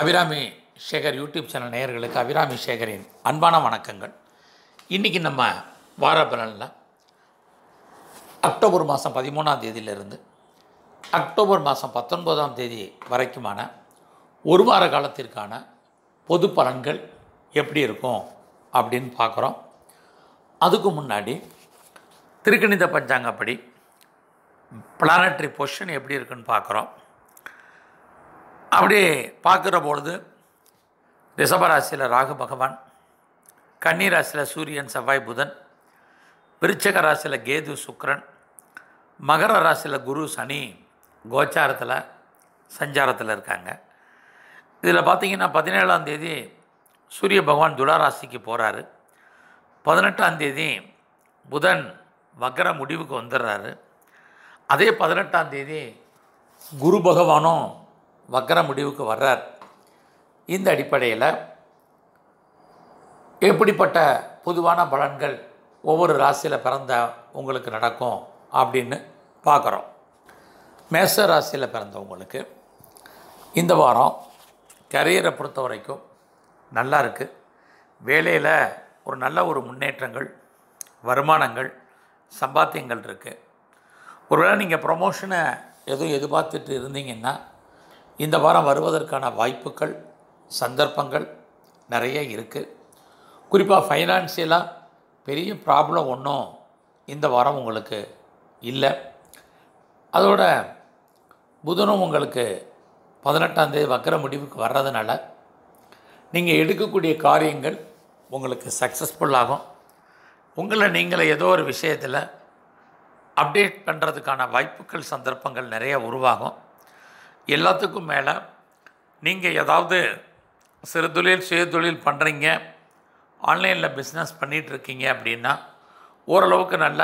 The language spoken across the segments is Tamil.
அபிராமி சேகர் யூடியூப் சேனல் நேயர்களுக்கு அபிராமி சேகரின் அன்பான வணக்கங்கள். இன்றைக்கி நம்ம வார பலனில் அக்டோபர் மாதம் பதிமூணாம் தேதியிலிருந்து அக்டோபர் மாதம் பத்தொன்பதாம் தேதி வரைக்குமான ஒரு வார காலத்திற்கான பொது பலன்கள் எப்படி இருக்கும் அப்படின்னு பார்க்குறோம். அதுக்கு முன்னாடி திருக்கணித பஞ்சாங்கப்படி பிளானட்ரி பொசிஷன் எப்படி இருக்குன்னு பார்க்குறோம். அப்படியே பார்க்குற பொழுது ரிஷபராசியில் ராகு பகவான் கன்னி ராசியில் சூரியன் செவ்வாய் புதன் விருச்சக ராசியில் கேது சுக்ரன் மகர ராசியில் குரு சனி கோச்சாரத்தில் சஞ்சாரத்தில் இருக்காங்க. இதில் பார்த்தீங்கன்னா பதினேழாம் தேதி சூரிய பகவான் துளாராசிக்கு போகிறாரு பதினெட்டாம் தேதி புதன் வக்கர முடிவுக்கு வந்துடுறாரு. அதே பதினெட்டாம் தேதி குரு பகவானும் வக்கர முடிவுக்கு வர்றார். இந்த அடிப்படையில் எப்படிப்பட்ட பொதுவான பலன்கள் ஒவ்வொரு ராசியில் பிறந்த உங்களுக்கு நடக்கும் அப்படின்னு பார்க்குறோம். மேச ராசியில் பிறந்தவங்களுக்கு இந்த வாரம் கரியரை பொறுத்த வரைக்கும் நல்லா இருக்குது வேலையில் ஒரு நல்ல ஒரு முன்னேற்றங்கள் வருமானங்கள் சம்பாத்தியங்கள் இருக்குது ஒருவேளை நீங்கள் ப்ரொமோஷனை எதுவும் எதிர்பார்த்துட்டு இருந்தீங்கன்னா இந்த வாரம் வருவதற்கான வாய்ப்புகள் சந்தர்ப்பங்கள் நிறைய இருக்குது குறிப்பாக ஃபைனான்சியலாக பெரிய ப்ராப்ளம் ஒன்றும் இந்த வாரம் உங்களுக்கு இல்லை. அதோட புதனும் உங்களுக்கு பதினெட்டாந்தேதி வக்கர முடிவுக்கு வர்றதுனால நீங்கள் எடுக்கக்கூடிய காரியங்கள் உங்களுக்கு சக்ஸஸ்ஃபுல் ஆகும். உங்களை நீங்களே ஏதோ ஒரு விஷயத்தில் அப்டேட் பண்ணுறதுக்கான வாய்ப்புகள் சந்தர்ப்பங்கள் நிறைய உருவாகும். எல்லாத்துக்கும் மேலே நீங்கள் ஏதாவது சிறு தொழில் சுய தொழில் பண்ணுறீங்க ஆன்லைனில் பிஸ்னஸ் பண்ணிகிட்ருக்கீங்க அப்படின்னா ஓரளவுக்கு நல்ல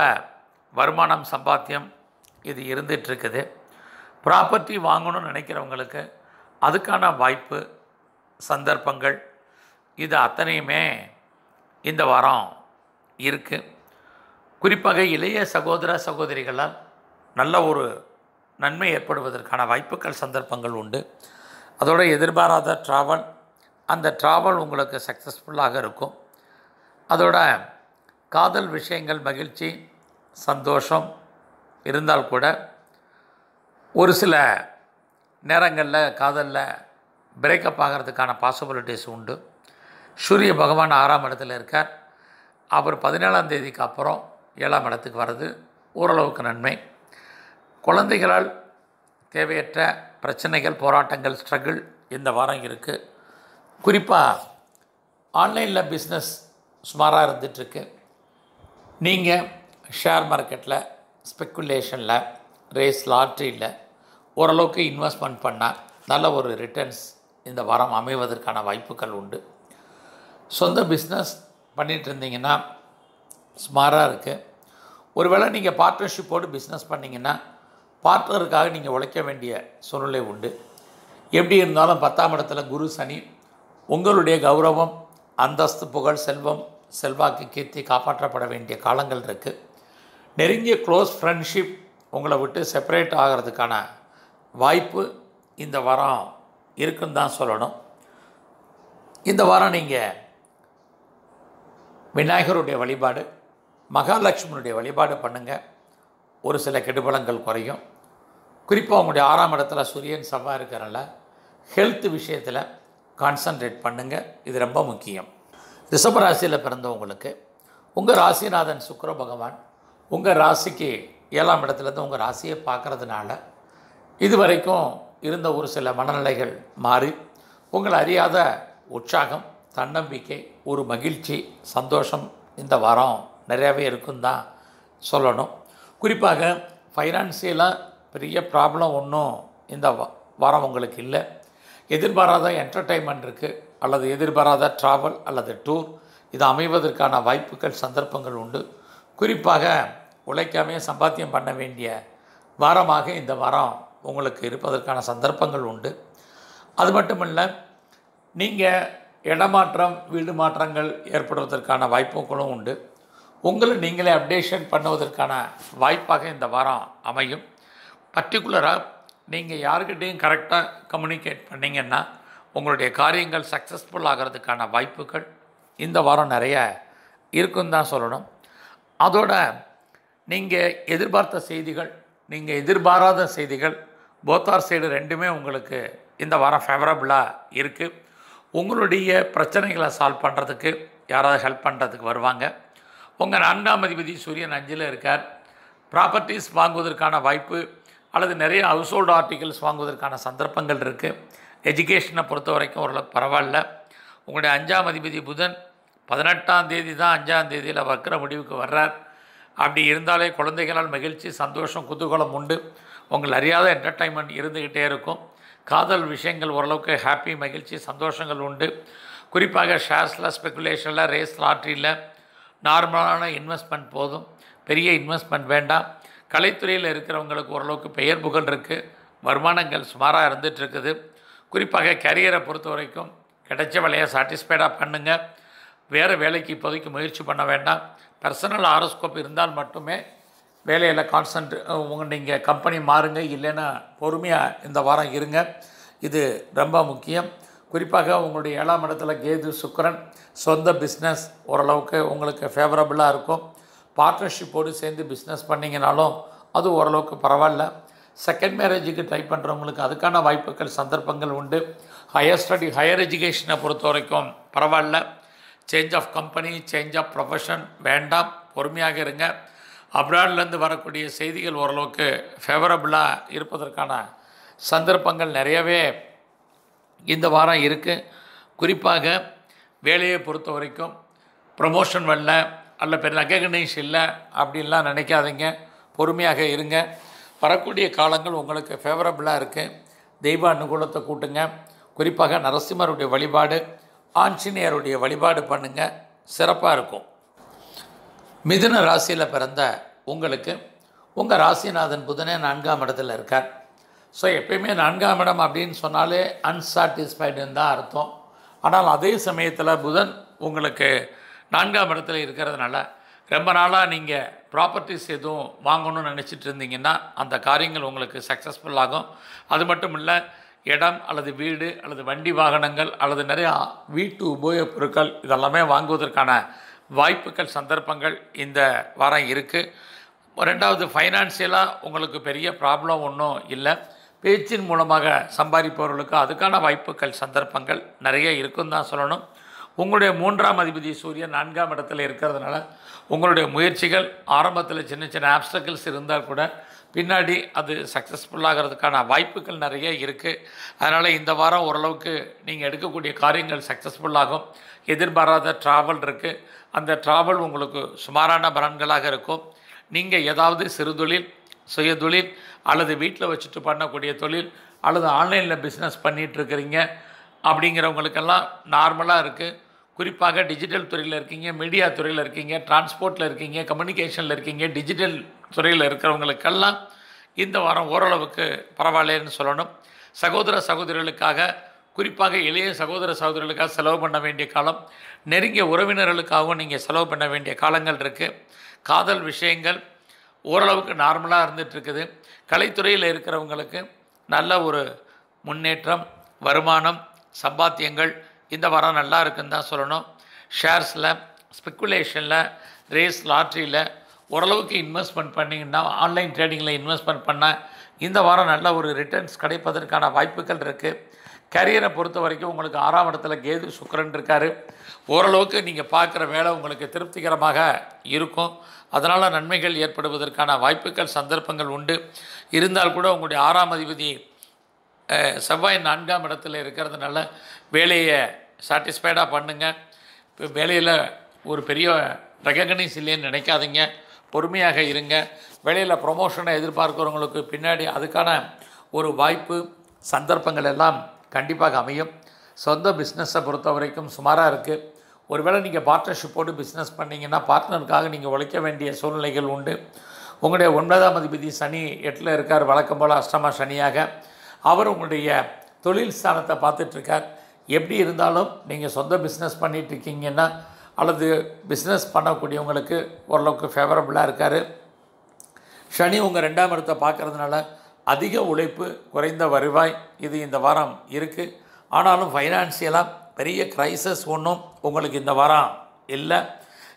வருமானம் சம்பாத்தியம் இது இருந்துகிட்ருக்குது ப்ராப்பர்ட்டி வாங்கணும்னு நினைக்கிறவங்களுக்கு அதுக்கான வாய்ப்பு சந்தர்ப்பங்கள் இது அத்தனையுமே இந்த வாரம் இருக்குது குறிப்பாக இளைய சகோதர சகோதரிகளால் நல்ல ஒரு நன்மை ஏற்படுவதற்கான வாய்ப்புகள் சந்தர்ப்பங்கள் உண்டு. அதோட எதிர்பாராத ட்ராவல் அந்த ட்ராவல் உங்களுக்கு சக்ஸஸ்ஃபுல்லாக இருக்கும். அதோட காதல் விஷயங்கள் மகிழ்ச்சி சந்தோஷம் இருந்தால் கூட ஒரு சில நேரங்களில் காதலில் பிரேக்கப் ஆகிறதுக்கான பாசிபிலிட்டிஸ் உண்டு. சூரிய பகவான் ஆறாம் இடத்துல இருக்கார். அவர் பதினேழாம் தேதிக்கு அப்புறம் ஏழாம் இடத்துக்கு வர்றது ஓரளவுக்கு நன்மை. குழந்தைகளால் தேவையற்ற பிரச்சனைகள் போராட்டங்கள் ஸ்ட்ரகிள் இந்த வாரம் இருக்குது குறிப்பாக ஆன்லைனில் பிஸ்னஸ் சுமாராக இருந்துகிட்ருக்கு நீங்கள் ஷேர் மார்க்கெட்டில் ஸ்பெக்குலேஷனில் ரேஸ் லாட்ரியில் ஓரளவுக்கு இன்வெஸ்ட்மெண்ட் பண்ணால் நல்ல ஒரு ரிட்டர்ன்ஸ் இந்த வாரம் அமைவதற்கான வாய்ப்புகள் உண்டு. சொந்த பிஸ்னஸ் பண்ணிகிட்டு இருந்தீங்கன்னா ஸ்மாராக இருக்குது ஒருவேளை நீங்கள் பார்ட்னர்ஷிப்போடு பிஸ்னஸ் பண்ணிங்கன்னா பார்ட்னருக்காக நீங்கள் உழைக்க வேண்டிய சூழ்நிலை உண்டு. எப்படி இருந்தாலும் பத்தாம் இடத்துல குரு சனி உங்களுடைய கௌரவம் அந்தஸ்து புகழ் செல்வம் செல்வாக்கு கீர்த்தி காப்பாற்றப்பட வேண்டிய காலங்கள் இருக்குது நெருங்கிய க்ளோஸ் ஃப்ரெண்ட்ஷிப் உங்களை விட்டு செப்பரேட் ஆகிறதுக்கான வாய்ப்பு இந்த வாரம் இருக்குன்னு தான் சொல்லணும். இந்த வாரம் நீங்கள் விநாயகருடைய வழிபாடு மகாலட்சுமியுடைய வழிபாடு பண்ணுங்கள் ஒரு சில கெடுபலங்கள் குறையும். குறிப்பாக உங்களுடைய ஆறாம் இடத்துல சூரியன் செவ்வாய் இருக்கிறனால ஹெல்த் விஷயத்தில் கான்சன்ட்ரேட் பண்ணுங்கள் இது ரொம்ப முக்கியம். ரிஷபராசியில் பிறந்தவங்களுக்கு உங்கள் ராசிநாதன் சுக்கர பகவான் உங்கள் ராசிக்கு ஏழாம் இடத்துலேருந்து உங்கள் ராசியை பார்க்குறதுனால இது வரைக்கும் இருந்த ஒரு சில மனநிலைகள் மாறி உங்களை அறியாத உற்சாகம் தன்னம்பிக்கை ஒரு மகிழ்ச்சி சந்தோஷம் இந்த வாரம் நிறையாவே இருக்குன்னு தான் சொல்லணும். குறிப்பாக ஃபைனான்சியலாக பெரிய ப்ராப்ளம் ஒன்றும் இந்த வாரம் உங்களுக்கு இல்லை. எதிர்பாராத என்டர்டைன்மெண்ட் இருக்குது அல்லது எதிர்பாராத ட்ராவல் அல்லது டூர் இது அமைவதற்கான வாய்ப்புகள் சந்தர்ப்பங்கள் உண்டு. குறிப்பாக உழைக்காமே சம்பாத்தியம் பண்ண வேண்டிய வாரமாக இந்த வாரம் உங்களுக்கு இருப்பதற்கான சந்தர்ப்பங்கள் உண்டு. அது மட்டும் இல்லை நீங்கள் இடமாற்றம் வீடு மாற்றங்கள் ஏற்படுவதற்கான வாய்ப்புகளும் உண்டு. உங்களை நீங்களே அப்டேஷன் பண்ணுவதற்கான வாய்ப்பாக இந்த வாரம் அமையும். பர்டிகுலராக நீங்கள் யாருக்கிட்டேயும் கரெக்டாக கம்யூனிகேட் பண்ணிங்கன்னா உங்களுடைய காரியங்கள் சக்ஸஸ்ஃபுல் ஆகிறதுக்கான வாய்ப்புகள் இந்த வாரம் நிறைய இருக்குன்னு தான் சொல்லணும். அதோட நீங்கள் எதிர்பார்த்த செய்திகள் நீங்கள் எதிர்பாராத செய்திகள் போத்தார் சைடு ரெண்டுமே உங்களுக்கு இந்த வாரம் ஃபேவரபுளாக இருக்குது உங்களுடைய பிரச்சனைகளை சால்வ் பண்ணுறதுக்கு யாராவது ஹெல்ப் பண்ணுறதுக்கு வருவாங்க. உங்கள் நான்காம் அதிபதி சூரியன் அஞ்சில் இருக்கார். ப்ராப்பர்ட்டிஸ் வாங்குவதற்கான வாய்ப்பு அல்லது நிறைய ஹவுஸ் ஹோல்டு ஆர்டிகல்ஸ் வாங்குவதற்கான சந்தர்ப்பங்கள் இருக்குது எஜுகேஷனை பொறுத்த வரைக்கும் ஓரளவுக்கு பரவாயில்ல. உங்களுடைய அஞ்சாம் அதிபதி புதன் பதினெட்டாம் தேதி தான் அஞ்சாம் தேதியில் வக்கிர முடிவுக்கு வர்றார். அப்படி இருந்தாலே குழந்தைகளால் மகிழ்ச்சி சந்தோஷம் குதூகலம் உண்டு. உங்கள் அறியாத என்டர்டைன்மெண்ட் இருந்துக்கிட்டே இருக்கும். காதல் விஷயங்கள் ஓரளவுக்கு ஹாப்பி மகிழ்ச்சி சந்தோஷங்கள் உண்டு. குறிப்பாக ஷேர்ஸில் ஸ்பெக்குலேஷனில் ரேஸ் லாட்ரியில் நார்மலான இன்வெஸ்ட்மெண்ட் போதும். பெரிய இன்வெஸ்ட்மெண்ட் வேண்டாம். கலைத்துறையில் இருக்கிறவங்களுக்கு ஓரளவுக்கு பெயர் புகழ் இருக்குது வருமானங்கள் சுமாராக இருந்துகிட்ருக்குது. குறிப்பாக கேரியரை பொறுத்த வரைக்கும் கிடைச்ச வேலையை சாட்டிஸ்ஃபைடாக பண்ணுங்கள் வேறு வேலைக்கு இப்போதைக்கு முயற்சி பண்ண வேண்டாம். பர்சனல் ஆரோஸ்கோப் இருந்தால் மட்டுமே வேலையில் கான்சன்ட் உங்கள் நீங்கள் கம்பெனி மாறுங்க. இல்லைன்னா பொறுமையாக இந்த வாரம் இருங்க. இது ரொம்ப முக்கியம். குறிப்பாக உங்களுடைய ஏழாம் இடத்துல கேது சுக்கரன் சொந்த பிஸ்னஸ் ஓரளவுக்கு உங்களுக்கு ஃபேவரபுளாக இருக்கும். பார்ட்னர்ஷிப்போடு சேர்ந்து பிஸ்னஸ் பண்ணிங்கனாலும் அது ஓரளவுக்கு பரவாயில்ல. செகண்ட் மேரேஜுக்கு ட்ரை பண்ணுறவங்களுக்கு அதுக்கான வாய்ப்புகள் சந்தர்ப்பங்கள் உண்டு. ஹையர் ஸ்டடி ஹையர் எஜுகேஷனை பொறுத்த வரைக்கும் பரவாயில்ல. Change of company change of profession வேண்டாம். பொறுமையாக இருங்க. அப்ராட்லேருந்து வரக்கூடிய செய்திகள் ஓரளவுக்கு ஃபேவரபுளாக இருப்பதற்கான சந்தர்ப்பங்கள் நிறையவே இந்த வாரம் இருக்குது குறிப்பாக வேலையை பொறுத்த வரைக்கும் ப்ரமோஷன் வரல அல்ல பெரிய ரெக்கக்னைஸ் இல்லை அப்படின்லாம் நினைக்காதீங்க. பொறுமையாக இருங்க. வரக்கூடிய காலங்கள் உங்களுக்கு ஃபேவரபுளாக இருக்குது தெய்வ அனுகூலத்தை கூட்டுங்க. குறிப்பாக நரசிம்மருடைய வழிபாடு ஆஞ்சநேயருடைய வழிபாடு பண்ணுங்கள் சிறப்பாக இருக்கும். மிதுன ராசியில் பிறந்த உங்களுக்கு உங்கள் ராசிநாதன் புதனே நான்காம் இடத்துல இருக்கார். ஸோ எப்பயுமே நான்காம் இடம் அப்படின்னு சொன்னாலே அன்சாட்டிஸ்ஃபைடுன்னு தான் அர்த்தம். ஆனால் அதே சமயத்தில் புதன் உங்களுக்கு நான்காம் இடத்துல இருக்கிறதுனால ரொம்ப நாளாக நீங்கள் ப்ராப்பர்ட்டிஸ் எதுவும் வாங்கணும்னு நினச்சிட்டு இருந்தீங்கன்னா அந்த காரியங்கள் உங்களுக்கு சக்ஸஸ்ஃபுல் ஆகும். அது மட்டும் இல்லை இடம் அல்லது வீடு அல்லது வண்டி வாகனங்கள் அல்லது நிறையா வீட்டு உபயோகப் பொருட்கள் இதெல்லாமே வாங்குவதற்கான வாய்ப்புகள் சந்தர்ப்பங்கள் இந்த வாரம் இருக்குது ரெண்டாவது ஃபைனான்சியலாக உங்களுக்கு பெரிய ப்ராப்ளம் ஒன்றும் இல்லை. பேச்சின் மூலமாக சம்பாதிப்பவர்களுக்கு அதுக்கான வாய்ப்புகள் சந்தர்ப்பங்கள் நிறைய இருக்குன்னு தான் சொல்லணும். உங்களுடைய மூன்றாம் அதிபதி சூரியன் நான்காம் இடத்துல இருக்கிறதுனால உங்களுடைய முயற்சிகள் ஆரம்பத்தில் சின்ன சின்ன ஆப்ஸ்டக்கிள்ஸ் இருந்தால் கூட பின்னாடி அது சக்ஸஸ்ஃபுல்லாகிறதுக்கான வாய்ப்புகள் நிறைய இருக்குது அதனால் இந்த வாரம் ஓரளவுக்கு நீங்கள் எடுக்கக்கூடிய காரியங்கள் சக்ஸஸ்ஃபுல்லாகும் எதிர்பாராத ட்ராவல் இருக்குது அந்த ட்ராவல் உங்களுக்கு சுமாரான பலன்களாக இருக்கும். நீங்கள் ஏதாவது சிறுதொழில் சுய தொழில் அல்லது வீட்டில் வச்சுட்டு பண்ணக்கூடிய தொழில் அல்லது ஆன்லைனில் பிஸ்னஸ் பண்ணிகிட்ருக்கிறீங்க அப்படிங்கிறவங்களுக்கெல்லாம் நார்மலாக இருக்குது குறிப்பாக டிஜிட்டல் துறையில் இருக்கீங்க மீடியா துறையில் இருக்கீங்க டிரான்ஸ்போர்ட்டில் இருக்கீங்க கம்யூனிகேஷனில் இருக்கீங்க டிஜிட்டல் துறையில் இருக்கிறவங்களுக்கெல்லாம் இந்த வாரம் ஓரளவுக்கு பரவாயில்லன்னு சொல்லணும். சகோதர சகோதரிகளுக்காக குறிப்பாக இளைய சகோதர சகோதரிகளுக்காக செலவு பண்ண வேண்டிய காலம் நெருங்கிய உறவினர்களுக்காகவும் நீங்கள் செலவு பண்ண வேண்டிய காலங்கள் இருக்குது காதல் விஷயங்கள் ஓரளவுக்கு நார்மலாக இருந்துகிட்ருக்குது கலைத்துறையில் இருக்கிறவங்களுக்கு நல்ல ஒரு முன்னேற்றம் வருமானம் சம்பாத்தியங்கள் இந்த வாரம் நல்லா இருக்குன்னு தான் சொல்லணும். ஷேர்ஸில் ஸ்பெக்குலேஷனில் ரேஸ் லாட்ரியில் ஓரளவுக்கு இன்வெஸ்ட்மெண்ட் பண்ணிங்கன்னா ஆன்லைன் ட்ரேடிங்கில் இன்வெஸ்ட்மெண்ட் பண்ணால் இந்த வாரம் நல்ல ஒரு ரிட்டர்ன்ஸ் கிடைப்பதற்கான வாய்ப்புகள் இருக்குது கரியரை பொறுத்த வரைக்கும் உங்களுக்கு ஆறாம் இடத்துல கேது சுக்கரன் இருக்கார். ஓரளவுக்கு நீங்கள் பார்க்குற வேலை உங்களுக்கு திருப்திகரமாக இருக்கும். அதனால் நன்மைகள் ஏற்படுவதற்கான வாய்ப்புகள் சந்தர்ப்பங்கள் உண்டு. இருந்தால் கூட உங்களுடைய ஆறாம் அதிபதி செவ்வாய் நான்காம் இடத்துல இருக்கிறதுனால வேலையை சாட்டிஸ்ஃபைடாக பண்ணுங்கள் இப்போ வேலையில் ஒரு பெரிய ரெகக்னைஸ் இல்லைன்னு நினைக்காதீங்க. பொறுமையாக இருங்க. வேலையில் ப்ரொமோஷனை எதிர்பார்க்குறவங்களுக்கு பின்னாடி அதுக்கான ஒரு வாய்ப்பு சந்தர்ப்பங்கள் எல்லாம் கண்டிப்பாக அமையும். சொந்த பிஸ்னஸை பொறுத்த வரைக்கும் சுமாராக இருக்குது ஒருவேளை நீங்கள் பார்ட்னர்ஷிப்போடு பிஸ்னஸ் பண்ணிங்கன்னா பார்ட்னருக்காக நீங்கள் உழைக்க வேண்டிய சூழ்நிலைகள் உண்டு. உங்களுடைய ஒன்பதாம் அதிபதி சனி எட்டில் இருக்கார். வழக்கம் போல் அஷ்டமா சனியாக அவர் உங்களுடைய தொழில் ஸ்தானத்தை பார்த்துட்ருக்கார். எப்படி இருந்தாலும் நீங்கள் சொந்த பிஸ்னஸ் பண்ணிகிட்ருக்கீங்கன்னா அல்லது பிஸ்னஸ் பண்ணக்கூடியவங்களுக்கு ஓரளவுக்கு ஃபேவரபுளாக இருக்கார். சனி உங்கள் ரெண்டாம் இடத்தை பார்க்குறதுனால அதிக உழைப்பு குறைந்த வருவாய் இது இந்த வாரம் இருக்குது ஆனாலும் ஃபைனான்சியலாக பெரிய க்ரைசஸ் ஒன்றும் உங்களுக்கு இந்த வாரம் இல்லை.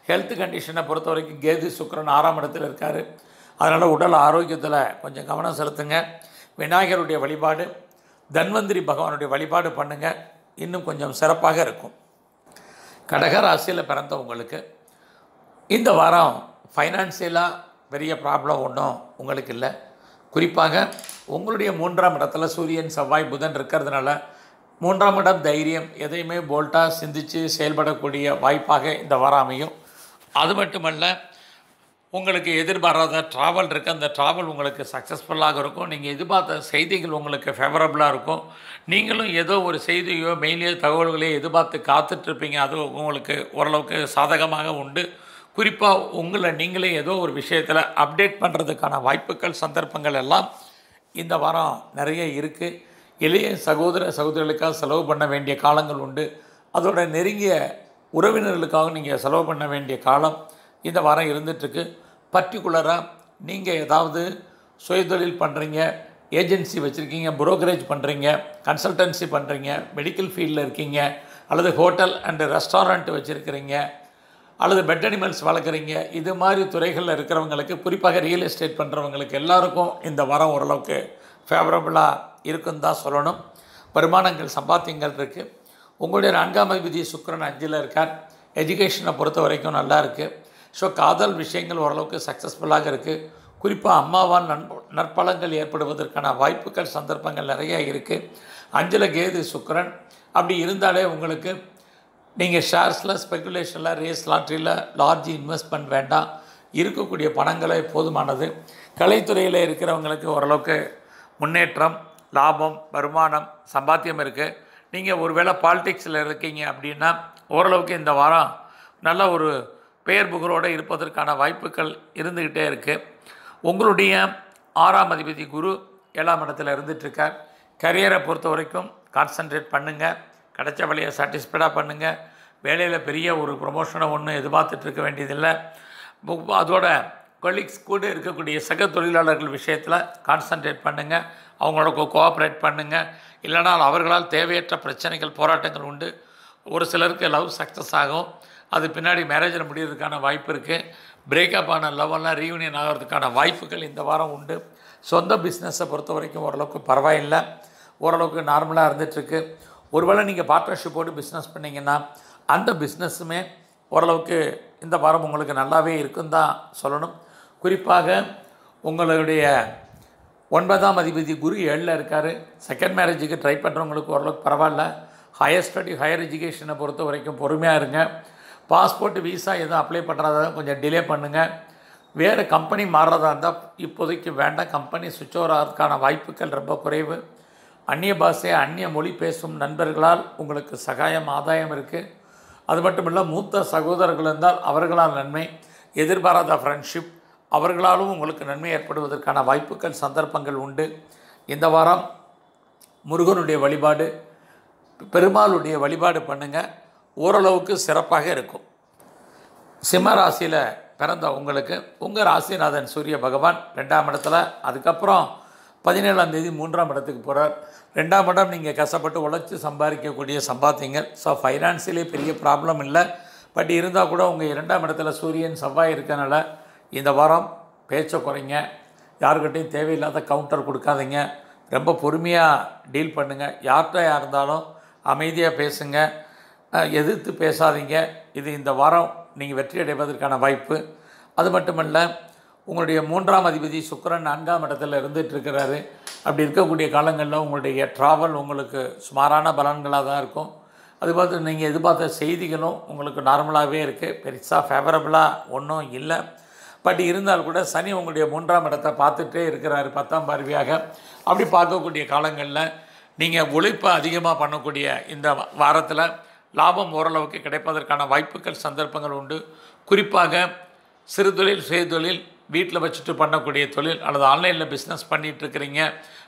ஹெல்த் கண்டிஷனை பொறுத்த வரைக்கும் கேது சுக்கரன் ஆறாம் இடத்துல இருக்கார். அதனால் உடல் ஆரோக்கியத்தில் கொஞ்சம் கவனம் செலுத்துங்க. விநாயகருடைய வழிபாடு தன்வந்திரி பகவானுடைய வழிபாடு பண்ணுங்கள் இன்னும் கொஞ்சம் சிறப்பாக இருக்கும். கடக ராசியில் பிறந்தவங்களுக்கு இந்த வாரம் ஃபைனான்சியலாக பெரிய ப்ராப்ளம் ஒன்றும் உங்களுக்கு இல்லை. குறிப்பாக உங்களுடைய மூன்றாம் இடத்துல சூரியன் செவ்வாய் புதன் இருக்கிறதுனால மூன்றாம் இடம் தைரியம். எதையுமே போல்ட்டாக சிந்தித்து செயல்படக்கூடிய வாய்ப்பாக இந்த வாரம் அமையும். அது மட்டுமல்ல உங்களுக்கு எதிர்பாராத ட்ராவல் இருக்குது அந்த ட்ராவல் உங்களுக்கு சக்ஸஸ்ஃபுல்லாக இருக்கும். நீங்கள் எதிர்பார்த்த செய்திகள் உங்களுக்கு ஃபேவரபுளாக இருக்கும். நீங்களும் ஏதோ ஒரு செய்தியோ மெயிலையோ தகவல்களையோ எதிர்பார்த்து காத்துட்ருப்பீங்க அது உங்களுக்கு ஓரளவுக்கு சாதகமாக உண்டு. குறிப்பாக உங்களை நீங்களே ஏதோ ஒரு விஷயத்தில் அப்டேட் பண்ணுறதுக்கான வாய்ப்புகள் சந்தர்ப்பங்கள் எல்லாம் இந்த வாரம் நிறைய இருக்குது இளைய சகோதர சகோதரிகளுக்காக செலவு பண்ண வேண்டிய காலங்கள் உண்டு. அதோட நெருங்கிய உறவினர்களுக்காக நீங்கள் செலவு பண்ண வேண்டிய காலம் இந்த வாரம் இருந்துகிட்ருக்கு பர்டிகுலராக நீங்கள் ஏதாவது சுயதொழில் பண்ணுறீங்க ஏஜென்சி வச்சுருக்கீங்க புரோக்கரேஜ் பண்ணுறீங்க கன்சல்டன்சி பண்ணுறீங்க மெடிக்கல் ஃபீல்டில் இருக்கீங்க அல்லது ஹோட்டல் அண்டு ரெஸ்டாரண்ட் வச்சுருக்கிறீங்க அல்லது பெட் அனிமல்ஸ் வளர்க்குறீங்க இது மாதிரி துறைகளில் இருக்கிறவங்களுக்கு குறிப்பாக ரியல் எஸ்டேட் பண்ணுறவங்களுக்கு எல்லாருக்கும் இந்த வாரம் ஓரளவுக்கு ஃபேவரபுளாக இருக்குன்னு தான் சொல்லணும். வருமானங்கள் சம்பாத்தியங்கள் இருக்குது உங்களுடைய நான்காம் அதிபதி சுக்கரன் அஞ்சில் இருக்கார். எஜுகேஷனை பொறுத்த வரைக்கும் நல்லா இருக்குது ஸோ காதல் விஷயங்கள் ஓரளவுக்கு சக்ஸஸ்ஃபுல்லாக இருக்குது குறிப்பாக அம்மாவால் நண்ப நற்பலங்கள் ஏற்படுவதற்கான வாய்ப்புகள் சந்தர்ப்பங்கள் நிறையா இருக்குது அஞ்சில் கேது சுக்கரன். அப்படி இருந்தாலே உங்களுக்கு நீங்கள் ஷேர்ஸில் ஸ்பெகுலேஷனில் ரேஸ் லாட்ரியில் லார்ஜ் இன்வெஸ்ட்மெண்ட் வேண்டாம். இருக்கக்கூடிய பணங்களே போதுமானது. கலைத்துறையில் இருக்கிறவங்களுக்கு ஓரளவுக்கு முன்னேற்றம். லாபம் வருமானம் சம்பாத்தியம் இருக்குது நீங்கள் ஒருவேளை பாலிடிக்ஸில் இருக்கீங்க அப்படின்னா ஓரளவுக்கு இந்த வாரம் நல்ல ஒரு பெயர் புகழோடு இருப்பதற்கான வாய்ப்புகள் இருந்துக்கிட்டே இருக்குது உங்களுடைய ஆறாம் அதிபதி குரு ஏழாம் இடத்துல இருந்துகிட்ருக்கார் கரியரை பொறுத்த வரைக்கும் கான்சன்ட்ரேட் பண்ணுங்கள் கிடைச்ச வழியை சாட்டிஸ்ஃபைடாக பண்ணுங்கள் வேலையில் பெரிய ஒரு ப்ரொமோஷனை ஒன்றும் எதிர்பார்த்துட்ருக்க வேண்டியதில்லை. அதோட கொலீக்ஸ் கூட இருக்கக்கூடிய சக தொழிலாளர்கள் விஷயத்தில் கான்சன்ட்ரேட் பண்ணுங்கள் அவங்களோட கோஆப்ரேட் பண்ணுங்கள் இல்லைனாலும் அவர்களால் தேவையற்ற பிரச்சனைகள் போராட்டங்கள் உண்டு. ஒரு சிலருக்கு லவ் சக்ஸஸ் ஆகும். அது பின்னாடி மேரேஜில் முடியறதுக்கான வாய்ப்பு இருக்குது பிரேக்கப் ஆன லவ்வெல்லாம் ரீயூனியன் ஆகிறதுக்கான வாய்ப்புகள் இந்த வாரம் உண்டு. சொந்த பிஸ்னஸை பொறுத்த வரைக்கும் ஓரளவுக்கு பரவாயில்லை. ஓரளவுக்கு நார்மலாக இருந்துகிட்ருக்கு ஒருவேளை நீங்கள் பார்ட்னர்ஷிப்போடு பிஸ்னஸ் பண்ணிங்கன்னா அந்த பிஸ்னஸுமே ஓரளவுக்கு இந்த வாரம் உங்களுக்கு நல்லாவே இருக்குன்னு தான் சொல்லணும். குறிப்பாக உங்களுடைய ஒன்பதாம் அதிபதி குரு ஏழில் இருக்கார். செகண்ட் மேரேஜுக்கு ட்ரை பண்ணுறவங்களுக்கு ஓரளவுக்கு பரவாயில்ல. ஹையர் ஸ்டடி ஹையர் எஜுகேஷனை பொறுத்த வரைக்கும் பொறுமையாக இருங்க. பாஸ்போர்ட் விசா எதுவும் அப்ளை பண்ணுறதா கொஞ்சம் டிலே பண்ணுங்கள் வேறு கம்பெனி மாறுறதா இருந்தால் இப்போதைக்கு வேண்டாம். கம்பெனி சுவிட்ச் ஓவர் ஆகிறதுக்கான வாய்ப்புகள் ரொம்ப குறைவு. அந்நிய பாஷை அந்நிய மொழி பேசும் நண்பர்களால் உங்களுக்கு சகாயம் ஆதாயம் இருக்குது அது மட்டும் இல்லை மூத்த சகோதரர்கள் இருந்தால் அவர்களால் நன்மை. எதிர்பாராத ஃப்ரெண்ட்ஷிப் அவர்களாலும் உங்களுக்கு நன்மை ஏற்படுவதற்கான வாய்ப்புகள் சந்தர்ப்பங்கள் உண்டு. இந்த வாரம் முருகனுடைய வழிபாடு பெருமாளுடைய வழிபாடு பண்ணுங்கள் ஓரளவுக்கு சிறப்பாக இருக்கும். சிம்ம ராசியில் பிறந்த உங்களுக்கு உங்கள் ராசிநாதன் சூரிய பகவான் ரெண்டாம் இடத்துல அதுக்கப்புறம் பதினேழாம் தேதி மூன்றாம் இடத்துக்கு போகிறார் ரெண்டாம் இடம் நீங்கள் கஷ்டப்பட்டு உழைச்சி சம்பாதிக்கக்கூடிய சம்பாத்தியங்கள். ஸோ ஃபைனான்சியலே பெரிய ப்ராப்ளம் இல்லை. பட் இருந்தால் கூட உங்கள் இரண்டாம் இடத்துல சூரியன் செவ்வாய் இருக்கனால இந்த வாரம் பேச்சை குறைங்க. யாருக்கிட்டையும் தேவையில்லாத கவுண்டர் கொடுக்காதீங்க. ரொம்ப பொறுமையாக டீல் பண்ணுங்கள் யார்கிட்ட இருந்தாலும் அமைதியாக பேசுங்க. எதிர்த்து பேசாதீங்க. இது இந்த வாரம் நீங்கள் வெற்றி அடைவதற்கான வாய்ப்பு. அது மட்டுமல்ல உங்களுடைய மூன்றாம் அதிபதி சுக்கரன் நான்காம் இடத்துல இருந்துகிட்டு இருக்கிறாரு. அப்படி இருக்கக்கூடிய காலங்களில் உங்களுடைய ட்ராவல் உங்களுக்கு சுமாரான பலன்களாக தான் இருக்கும். அது பார்த்து நீங்கள் எதிர்பார்த்த செய்திகளும் உங்களுக்கு நார்மலாகவே இருக்குது பெருசாக ஃபேவரபுளாக ஒன்றும் இல்லை. பட் இருந்தால் கூட சனி உங்களுடைய மூன்றாம் இடத்தை பார்த்துட்டே இருக்கிறார் பத்தாம் பார்வையாக. அப்படி பார்க்கக்கூடிய காலங்களில் நீங்கள் உழைப்பை அதிகமாக பண்ணக்கூடிய இந்த வாரத்தில் லாபம் ஓரளவுக்கு கிடைப்பதற்கான வாய்ப்புகள் சந்தர்ப்பங்கள் உண்டு. குறிப்பாக சிறு தொழில் சுய தொழில் வீட்டில் வச்சுட்டு பண்ணக்கூடிய தொழில் அல்லது ஆன்லைனில் பிஸ்னஸ் பண்ணிட்டு இருக்கிறீங்க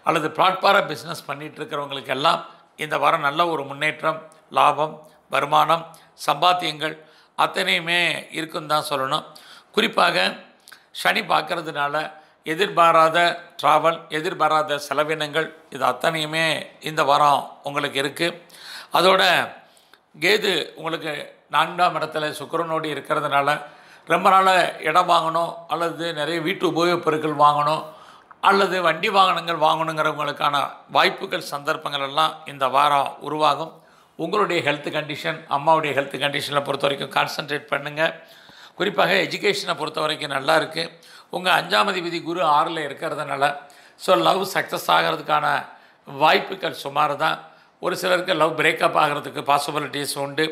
அல்லது பிளாட்பார பிஸ்னஸ் பண்ணிகிட்டு இருக்கிறவங்களுக்கு எல்லாம் இந்த வாரம் நல்ல ஒரு முன்னேற்றம் லாபம் வருமானம் சம்பாத்தியங்கள் அத்தனையுமே இருக்குன்னு தான் சொல்லணும். குறிப்பாக சனி பார்க்கறதுனால எதிர்பாராத ட்ராவல் எதிர்பாராத செலவினங்கள் இது அத்தனையுமே இந்த வாரம் உங்களுக்கு இருக்குது அதோட கேது உங்களுக்கு நான்காம் இடத்துல சுக்கரனோடு இருக்கிறதுனால ரொம்ப நாளாக இடம் வாங்கணும் அல்லது நிறைய வீட்டு உபயோகப் பொருட்கள் வாங்கணும் அல்லது வண்டி வாகனங்கள் வாங்கணுங்கிறவங்களுக்கான வாய்ப்புகள் சந்தர்ப்பங்கள் எல்லாம் இந்த வாரம் உருவாகும். உங்களுடைய ஹெல்த் கண்டிஷன் அம்மாவுடைய ஹெல்த் கண்டிஷனை பொறுத்த வரைக்கும் கான்சன்ட்ரேட் பண்ணுங்கள் குறிப்பாக எஜுகேஷனை பொறுத்த வரைக்கும் நல்லா இருக்குது உங்கள் அஞ்சாம் அதிபதி குரு ஆறில் இருக்கிறதுனால ஸோ லவ் சக்ஸஸ் ஆகிறதுக்கான வாய்ப்புகள் சுமார் தான் ஒரு சிலருக்கு லவ் பிரேக்கப் ஆகிறதுக்கு பாசிபிலிட்டிஸ் உண்டு.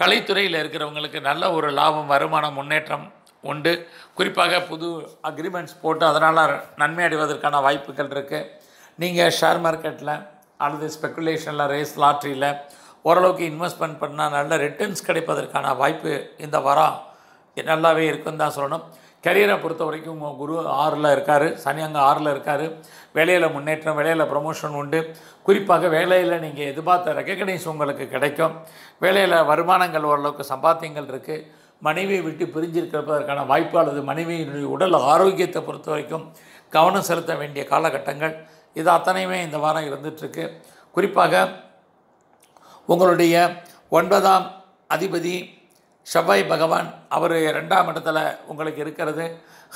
கலைத்துறையில் இருக்கிறவங்களுக்கு நல்ல ஒரு லாபம் வருமானம் முன்னேற்றம் உண்டு. குறிப்பாக புது அக்ரிமெண்ட்ஸ் போட்டு அதனால் நன்மை அடைவதற்கான வாய்ப்புகள் இருக்குது நீங்கள் ஷேர் மார்க்கெட்டில் அல்லது ஸ்பெக்குலேஷனில் ரேஸ் லாட்ரியில் ஓரளவுக்கு இன்வெஸ்ட்மெண்ட் பண்ணால் நல்ல ரிட்டர்ன்ஸ் கிடைப்பதற்கான வாய்ப்பு இந்த வாரம் நல்லாவே இருக்குன்னு தான் சொல்லணும். கரியரை பொறுத்த வரைக்கும் உங்கள் குரு ஆறில் இருக்கார். சனி அங்கே ஆறில் இருக்கார். வேலையில் முன்னேற்றம் வேலையில் ப்ரொமோஷன் உண்டு. குறிப்பாக வேலையில் நீங்கள் எதிர்பார்த்த ரெக்கக்னைஸ் உங்களுக்கு கிடைக்கும். வேலையில் வருமானங்கள் ஓரளவுக்கு சம்பாத்தியங்கள் இருக்குது மனைவியை விட்டு பிரிஞ்சிருக்கிறதற்கான வாய்ப்பு அல்லது மனைவியினுடைய உடல் ஆரோக்கியத்தை பொறுத்த வரைக்கும் கவனம் செலுத்த வேண்டிய காலகட்டங்கள். இது அத்தனையுமே இந்த வாரம் இருந்துகிட்ருக்கு குறிப்பாக உங்களுடைய ஒன்பதாம் அதிபதி செவ்வாய் பகவான் அவர் ரெண்டாம் இடத்துல உங்களுக்கு இருக்கிறது.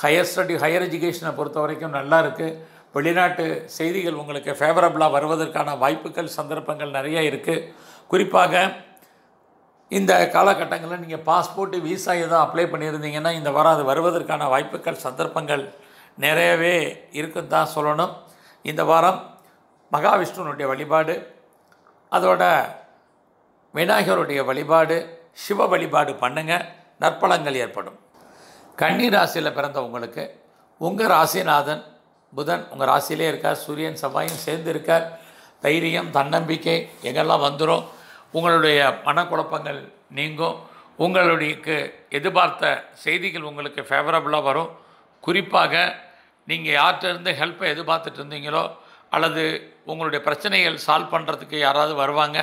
ஹையர் ஸ்டடி ஹையர் எஜுகேஷனை பொறுத்த வரைக்கும் நல்லா இருக்குது வெளிநாட்டு செய்திகள் உங்களுக்கு ஃபேவரபுளாக வருவதற்கான வாய்ப்புகள் சந்தர்ப்பங்கள் நிறைய இருக்குது குறிப்பாக இந்த காலகட்டங்களில் நீங்கள் பாஸ்போர்ட்டு விசா எதுவும் அப்ளை பண்ணியிருந்தீங்கன்னா இந்த வாரம் அது வருவதற்கான வாய்ப்புகள் சந்தர்ப்பங்கள் நிறையவே இருக்குன்னு தான் சொல்லணும். இந்த வாரம் மகாவிஷ்ணுனுடைய வழிபாடு அதோட விநாயகருடைய வழிபாடு சிவ வழிபாடு பண்ணுங்கள் நற்பலங்கள் ஏற்படும். கன்னி ராசியில் பிறந்தவங்களுக்கு உங்கள் ராசிநாதன் புதன் உங்கள் ராசியிலே இருக்கார் சூரியன் செவ்வாயும் சேர்ந்து இருக்கார். தைரியம் தன்னம்பிக்கை எங்கெல்லாம் வந்துடும் உங்களுடைய மனக்குழப்பங்கள் நீங்கும். உங்களுக்கு எதிர்பார்த்த செய்திகள் உங்களுக்கு ஃபேவரபுளாக வரும். குறிப்பாக நீங்கள் யார்கிட்டருந்து ஹெல்ப்பை எதிர்பார்த்துட்டு இருந்தீங்களோ அல்லது உங்களுடைய பிரச்சனைகள் சால்வ் பண்ணுறதுக்கு யாராவது வருவாங்க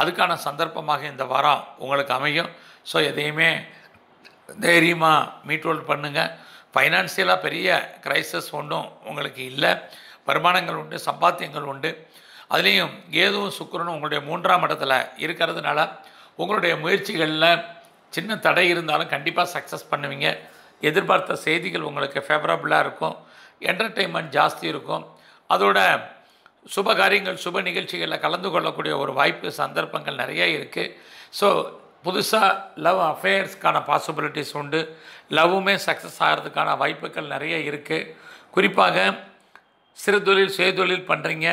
அதுக்கான சந்தர்ப்பமாக இந்த வாரம் உங்களுக்கு அமையும். ஸோ எதையுமே தைரியமாக மீட் பண்ணுங்கள் ஃபைனான்சியலாக பெரிய கிரைசஸ் ஒன்றும் உங்களுக்கு இல்லை. வருமானங்கள் உண்டு சம்பாத்தியங்கள் உண்டு. அதுலேயும் ஏதுவும் சுக்கரனும் உங்களுடைய மூன்றாம் இடத்துல இருக்கிறதுனால உங்களுடைய முயற்சிகளில் சின்ன தடை இருந்தாலும் கண்டிப்பாக சக்ஸஸ் பண்ணுவீங்க. எதிர்பார்த்த செய்திகள் உங்களுக்கு ஃபேவரபுளாக இருக்கும். என்டர்டெயின்மெண்ட் ஜாஸ்தி இருக்கும். அதோட சுப காரியங்கள் சுப நிகழ்ச்சிகளில் கலந்து கொள்ளக்கூடிய ஒரு வாய்ப்பு சந்தர்ப்பங்கள் நிறைய இருக்குது ஸோ புதுசாக லவ் அஃபேர்ஸ்க்கான பாசிபிலிட்டிஸ் உண்டு. லவ்வுமே சக்ஸஸ் ஆகிறதுக்கான வாய்ப்புகள் நிறைய இருக்குது குறிப்பாக சிறு தொழில் சுயதொழில் பண்ணுறீங்க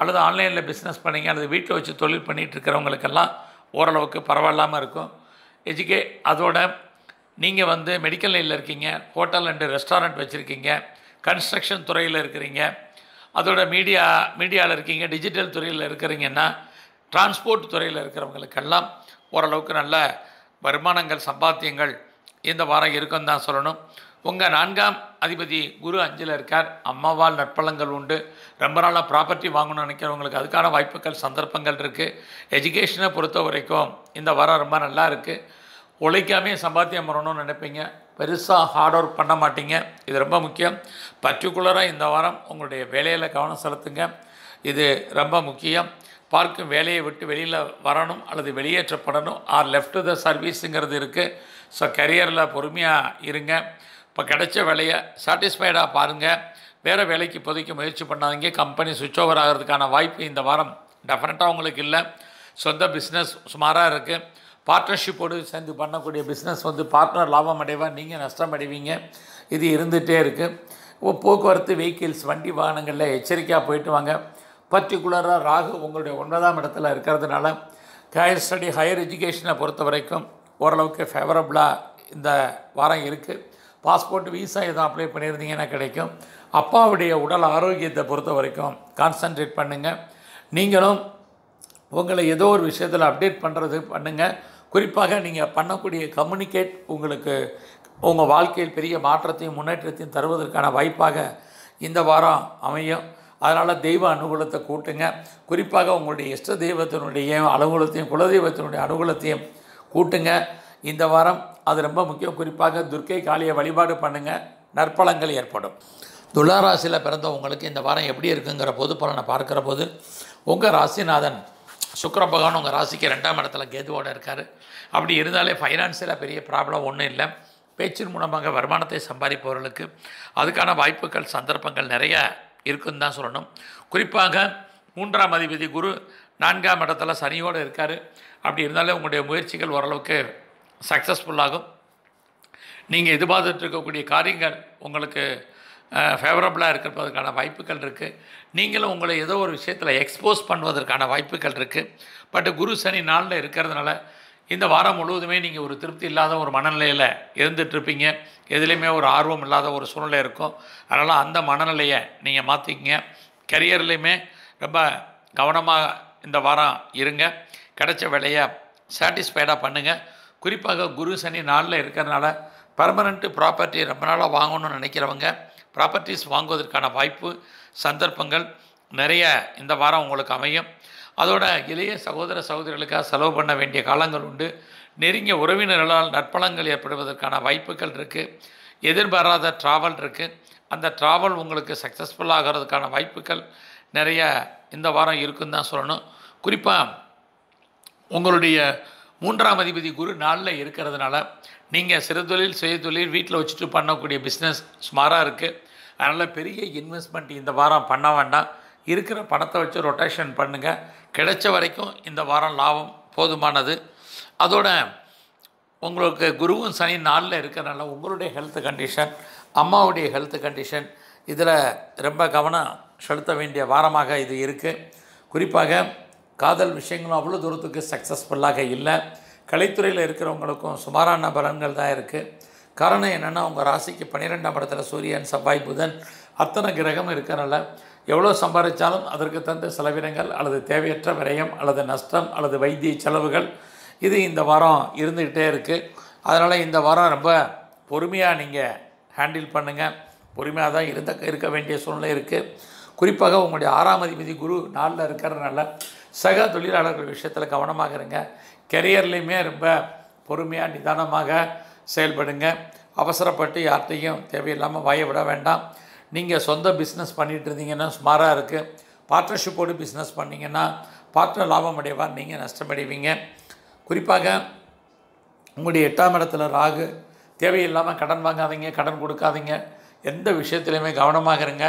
அல்லது ஆன்லைனில் பிஸ்னஸ் பண்ணீங்க. அல்லது வீட்டில் வச்சு தொழில் பண்ணிகிட்டு இருக்கிறவங்களுக்கெல்லாம் ஓரளவுக்கு பரவாயில்லாமல் இருக்கும். எஜுகே அதோட நீங்கள் வந்து மெடிக்கல் லைனில் இருக்கீங்க. ஹோட்டல் அண்டு ரெஸ்டாரண்ட் வச்சுருக்கீங்க. கன்ஸ்ட்ரக்ஷன் துறையில் இருக்கிறீங்க. அதோட மீடியா மீடியாவில் இருக்கீங்க டிஜிட்டல் துறையில் இருக்கிறீங்கன்னா டிரான்ஸ்போர்ட் துறையில் இருக்கிறவங்களுக்கெல்லாம் ஓரளவுக்கு நல்ல வருமானங்கள் சம்பாத்தியங்கள் இந்த வாரம் இருக்குன்னு தான் சொல்லணும். உங்கள் நான்காம் அதிபதி குரு அஞ்சில் இருக்கார். அம்மாவால் நற்பலங்கள் உண்டு. ரொம்ப நாளாக ப்ராப்பர்ட்டி வாங்கணும்னு நினைக்கிறவங்களுக்கு அதுக்கான வாய்ப்புகள் சந்தர்ப்பங்கள் இருக்குது எஜுகேஷனை பொறுத்த வரைக்கும் இந்த வாரம் ரொம்ப நல்லா இருக்குது உழைக்காமே சம்பாத்தியம் வரணும்னு நினைப்பீங்க. பெருசாக ஹார்ட் ஒர்க் பண்ண மாட்டீங்க. இது ரொம்ப முக்கியம். பர்டிகுலராக இந்த வாரம் உங்களுடைய வேலையில் கவனம் செலுத்துங்க. இது ரொம்ப முக்கியம். பார்க்கும் வேலையை விட்டு வெளியில் வரணும் அல்லது வெளியேற்றப்படணும். ஆர் லெஃப்ட் த சர்வீஸுங்கிறது இருக்குது ஸோ கரியரில் பொறுமையாக இருங்க. இப்போ கிடைச்ச வேலையை சாட்டிஸ்ஃபைடாக பாருங்கள் வேறு வேலைக்கு இப்போதைக்கு முயற்சி பண்ணாதீங்க. கம்பெனி சுவிட்ச் ஓவர் ஆகிறதுக்கான வாய்ப்பு இந்த வாரம் டெஃபினட்டாக உங்களுக்கு இல்லை. சொந்த பிஸ்னஸ் சுமாராக இருக்குது பார்ட்னர்ஷிப்போடு சேர்ந்து பண்ணக்கூடிய பிஸ்னஸ் வந்து பார்ட்னர் லாபம் அடைவார் நீங்கள் நஷ்டம் அடைவீங்க. இது இருந்துகிட்டே இருக்குது போக்குவரத்து வெஹிக்கிள்ஸ் வண்டி வாகனங்களில் எச்சரிக்கையாக போயிட்டு வாங்க. பர்டிகுலராக ராகு உங்களுடைய ஒன்பதாம் இடத்துல இருக்கிறதுனால ஹையர் ஸ்டடி ஹையர் எஜுகேஷனை பொறுத்த வரைக்கும் ஓரளவுக்கு ஃபேவரபுளாக இந்த வாரம் இருக்குது பாஸ்போர்ட் விசா எதுவும் அப்ளை பண்ணியிருந்தீங்கன்னா கிடைக்கும். அப்பாவுடைய உடல் ஆரோக்கியத்தை பொறுத்த வரைக்கும் கான்சன்ட்ரேட் பண்ணுங்கள் நீங்களும் உங்களை ஏதோ ஒரு விஷயத்தில் அப்டேட் பண்ணுறது பண்ணுங்கள் குறிப்பாக நீங்கள் பண்ணக்கூடிய கம்யூனிகேட் உங்களுக்கு உங்கள் வாழ்க்கையில் பெரிய மாற்றத்தையும் முன்னேற்றத்தையும் தருவதற்கான வாய்ப்பாக இந்த வாரம் அமையும். அதனால் தெய்வ அனுகூலத்தை கூட்டுங்க. குறிப்பாக உங்களுடைய இஷ்ட தெய்வத்தினுடைய அனுகூலத்தையும் குலதெய்வத்தினுடைய அனுகூலத்தையும் கூட்டுங்க. இந்த வாரம் அது ரொம்ப முக்கியம். குறிப்பாக துர்க்கை காளியை வழிபாடு பண்ணுங்கள் நற்பலங்கள் ஏற்படும். துளாராசியில் பிறந்த உங்களுக்கு இந்த வாரம் எப்படி இருக்குங்கிற பொது பலனை பார்க்குற போது உங்கள் ராசிநாதன் சுக்கர பகவான் உங்கள் ராசிக்கு ரெண்டாம் இடத்துல கேதுவோடு இருக்கார். அப்படி இருந்தாலே ஃபைனான்சியலாக பெரிய ப்ராப்ளம் ஒன்றும் இல்லை. பேச்சின் மூலமாக வருமானத்தை சம்பாதிப்பவர்களுக்கு அதுக்கான வாய்ப்புகள் சந்தர்ப்பங்கள் நிறைய இருக்குன்னு தான் சொல்லணும். குறிப்பாக மூன்றாம் அதிபதி குரு நான்காம் இடத்துல சனியோடு இருக்கார். அப்படி இருந்தாலே உங்களுடைய முயற்சிகள் ஓரளவுக்கு சக்ஸஸ்ஃபுல்லாகும் நீங்கள் எதிர்பார்த்துட்டு இருக்கக்கூடிய காரியங்கள் உங்களுக்கு ஃபேவரபுளாக இருக்கிறதுக்கான வாய்ப்புகள் இருக்குது நீங்களும் உங்களை ஏதோ ஒரு விஷயத்தில் எக்ஸ்போஸ் பண்ணுவதற்கான வாய்ப்புகள் இருக்குது பட் குரு சனி நாளில் இருக்கிறதுனால இந்த வாரம் முழுவதுமே நீங்கள் ஒரு திருப்தி இல்லாத ஒரு மனநிலையில் இருந்துகிட்ருப்பீங்க எதுலேயுமே ஒரு ஆர்வம் இல்லாத ஒரு சூழ்நிலை இருக்கும். அதனால் அந்த மனநிலையை நீங்கள் மாற்றிக்கிங்க கரியர்லேயுமே ரொம்ப கவனமாக இந்த வாரம் இருங்க. கிடைச்ச வேலையை சாட்டிஸ்ஃபைடாக பண்ணுங்கள் குறிப்பாக குரு சனி நாளில் இருக்கிறதுனால பர்மனண்ட்டு ப்ராப்பர்ட்டி ரொம்ப நாளாக வாங்கணும்னு நினைக்கிறவங்க ப்ராப்பர்ட்டிஸ் வாங்குவதற்கான வாய்ப்பு சந்தர்ப்பங்கள் நிறைய இந்த வாரம் உங்களுக்கு அமையும். அதோட இளைய சகோதர சகோதரிகளுக்காக செலவு பண்ண வேண்டிய காலங்கள் உண்டு. நெருங்கிய உறவினர்களால் நற்பலங்கள் ஏற்படுவதற்கான வாய்ப்புகள் இருக்குது எதிர்பாராத ட்ராவல் இருக்குது அந்த ட்ராவல் உங்களுக்கு சக்ஸஸ்ஃபுல் ஆகிறதுக்கான வாய்ப்புகள் நிறைய இந்த வாரம் இருக்குன்னு தான் சொல்லணும். குறிப்பாக உங்களுடைய மூன்றாம் அதிபதி குரு நாளில் இருக்கிறதுனால நீங்கள் சிறு தொழில் தொழில் வீட்டில் வச்சுட்டு பண்ணக்கூடிய பிஸ்னஸ் சுமாராக இருக்குது அதனால் பெரிய இன்வெஸ்ட்மெண்ட் இந்த வாரம் பண்ண வேண்டாம். இருக்கிற பணத்தை வச்சு ரொட்டேஷன் பண்ணுங்கள் கிடைச்ச வரைக்கும் இந்த வாரம் லாபம் போதுமானது. அதோட உங்களுக்கு குருவும் சனி நாளில் இருக்கிறனால உங்களுடைய ஹெல்த் கண்டிஷன் அம்மாவுடைய ஹெல்த் கண்டிஷன் இதில் ரொம்ப கவனம் செலுத்த வேண்டிய வாரமாக இது இருக்குது குறிப்பாக காதல் விஷயங்களும் அவ்வளோ தூரத்துக்கு சக்ஸஸ்ஃபுல்லாக இல்லை. கலைத்துறையில் இருக்கிறவங்களுக்கும் சுமாரான பலன்கள் தான் இருக்குது காரணம் என்னென்னா உங்கள் ராசிக்கு பன்னிரெண்டாம் இடத்துல சூரியன் செவ்வாய் புதன் அத்தனை கிரகம் இருக்கிறனால எவ்வளோ சம்பாதிச்சாலும் அதற்கு தகுந்த செலவினங்கள் அல்லது தேவையற்ற விரயம் அல்லது நஷ்டம் அல்லது வைத்திய செலவுகள் இது இந்த வாரம் இருந்துக்கிட்டே இருக்குது அதனால் இந்த வாரம் ரொம்ப பொறுமையாக நீங்கள் ஹேண்டில் பண்ணுங்கள் பொறுமையாக தான் இருந்த இருக்க வேண்டிய சூழ்நிலை இருக்குது குறிப்பாக உங்களுடைய ஆறாம் அதிபதி குரு நாளில் இருக்கிறதுனால சக தொழிலாளர்கள் விஷயத்தில் கவனமாக இருங்க. கெரியர்லேயுமே ரொம்ப பொறுமையாக நிதானமாக செயல்படுங்க. அவசரப்பட்டு யார்கிட்டையும் தேவையில்லாமல் வாய விட வேண்டாம். நீங்கள் சொந்த பிஸ்னஸ் பண்ணிகிட்டு இருந்தீங்கன்னா சுமாராக இருக்குது பார்ட்னர்ஷிப்போடு பிஸ்னஸ் பண்ணிங்கன்னா பார்ட்னர் லாபம் அடைவார் நீங்கள் நஷ்டமடைவீங்க. குறிப்பாக உங்களுடைய எட்டாம் இடத்துல ராகு தேவையில்லாமல் கடன் வாங்காதீங்க கடன் கொடுக்காதீங்க. எந்த விஷயத்துலையுமே கவனமாக இருங்க.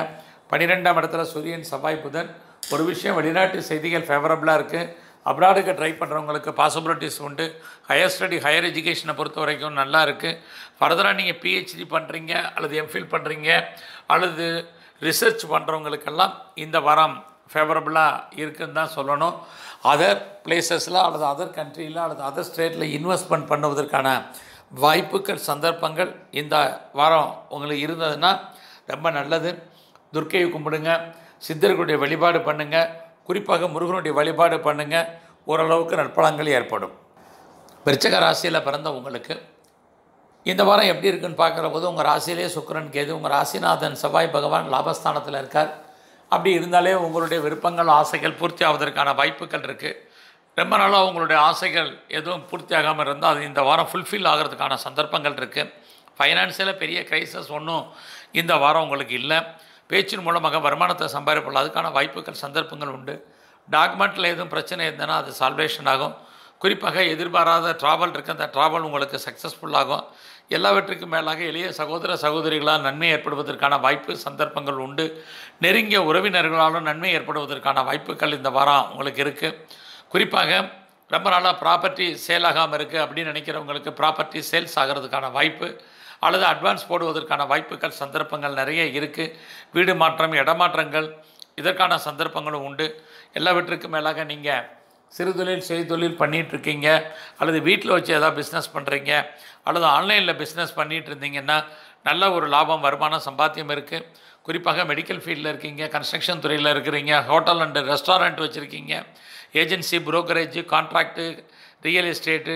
பன்னிரெண்டாம் இடத்துல சூரியன் செவ்வாய் புதன் ஒரு விஷயம் வெளிநாட்டு செய்திகள் ஃபேவரபுளாக இருக்குது அப்ராடுக்கு ட்ரை பண்ணுறவங்களுக்கு பாசிபிலிட்டிஸ் உண்டு. ஹையர் ஸ்டடி ஹையர் எஜுகேஷனை பொறுத்த வரைக்கும் நல்லா இருக்குது ஃபர்தராக நீங்கள் பிஹெச்டி பண்ணுறீங்க அல்லது எம்ஃபில் பண்ணுறீங்க அல்லது ரிசர்ச் பண்ணுறவங்களுக்கெல்லாம் இந்த வாரம் ஃபேவரபுளாக இருக்குன்னு தான் சொல்லணும். அதர் பிளேசஸில் அல்லது அதர் கண்ட்ரியில் அல்லது அதர் ஸ்டேட்டில் இன்வெஸ்ட்மெண்ட் பண்ணுவதற்கான வாய்ப்புகள் சந்தர்ப்பங்கள் இந்த வாரம் உங்களுக்கு இருந்ததுன்னா ரொம்ப நல்லது. துர்க்கையை கும்பிடுங்க. சித்தர்களுடைய வழிபாடு பண்ணுங்கள் குறிப்பாக முருகனுடைய வழிபாடு பண்ணுங்கள் ஓரளவுக்கு நற்பலங்கள் ஏற்படும். விருச்சக ராசியில் பிறந்த உங்களுக்கு இந்த வாரம் எப்படி இருக்குன்னு பார்க்குற போது உங்கள் ராசியிலே சுக்கிரன் கேது உங்கள் ராசிநாதன் செவ்வாய் பகவான் லாபஸ்தானத்தில் இருக்கார். அப்படி இருந்தாலே உங்களுடைய விருப்பங்கள் ஆசைகள் பூர்த்தி ஆவதற்கான வாய்ப்புகள் இருக்குது ரொம்ப நாளாக உங்களுடைய ஆசைகள் எதுவும் பூர்த்தி ஆகாமல் இருந்தால் அது இந்த வாரம் ஃபுல்ஃபில் ஆகிறதுக்கான சந்தர்ப்பங்கள் இருக்குது ஃபைனான்சியலாக பெரிய கிரைசஸ் ஒன்றும் இந்த வாரம் உங்களுக்கு இல்லை. பேச்சின் மூலமாக வருமானத்தை சம்பாதிப்படலாம் அதுக்கான வாய்ப்புகள் சந்தர்ப்பங்கள் உண்டு. டாக்குமெண்ட்டில் எதுவும் பிரச்சனை இருந்ததுன்னா அது சால்வேஷன் ஆகும். குறிப்பாக எதிர்பாராத ட்ராவல் இருக்குது அந்த ட்ராவல் உங்களுக்கு சக்ஸஸ்ஃபுல்லாகும் எல்லாவற்றுக்கும் மேலாக எளிய சகோதர சகோதரிகளால் நன்மை ஏற்படுவதற்கான வாய்ப்பு சந்தர்ப்பங்கள் உண்டு. நெருங்கிய உறவினர்களாலும் நன்மை ஏற்படுவதற்கான வாய்ப்புகள் இந்த வாரம் உங்களுக்கு இருக்குது குறிப்பாக ரொம்ப நாளாக ப்ராப்பர்ட்டி சேல் ஆகாமல் இருக்குது அப்படின்னு நினைக்கிறவங்களுக்கு ப்ராப்பர்ட்டி சேல்ஸ் ஆகிறதுக்கான வாய்ப்பு. அல்லது அட்வான்ஸ் போடுவதற்கான வாய்ப்புகள் சந்தர்ப்பங்கள் நிறைய இருக்குது வீடு மாற்றம் இடமாற்றங்கள் இதற்கான சந்தர்ப்பங்களும் உண்டு. எல்லாவற்றுக்கும் மேலாக நீங்கள் சிறு தொழில் பண்ணிகிட்ருக்கீங்க தொழில் அல்லது வீட்டில் வச்சு ஏதாவது பிஸ்னஸ் பண்ணுறீங்க அல்லது ஆன்லைனில் பிஸ்னஸ் பண்ணிகிட்டு இருந்தீங்கன்னா நல்ல ஒரு லாபம் வருமானம் சம்பாத்தியம் இருக்குது குறிப்பாக மெடிக்கல் ஃபீல்டில் இருக்கீங்க கன்ஸ்ட்ரக்ஷன் துறையில் இருக்கிறீங்க ஹோட்டல் அண்டு ரெஸ்டாரண்ட் வச்சுருக்கீங்க. Agency brokerage contract real estate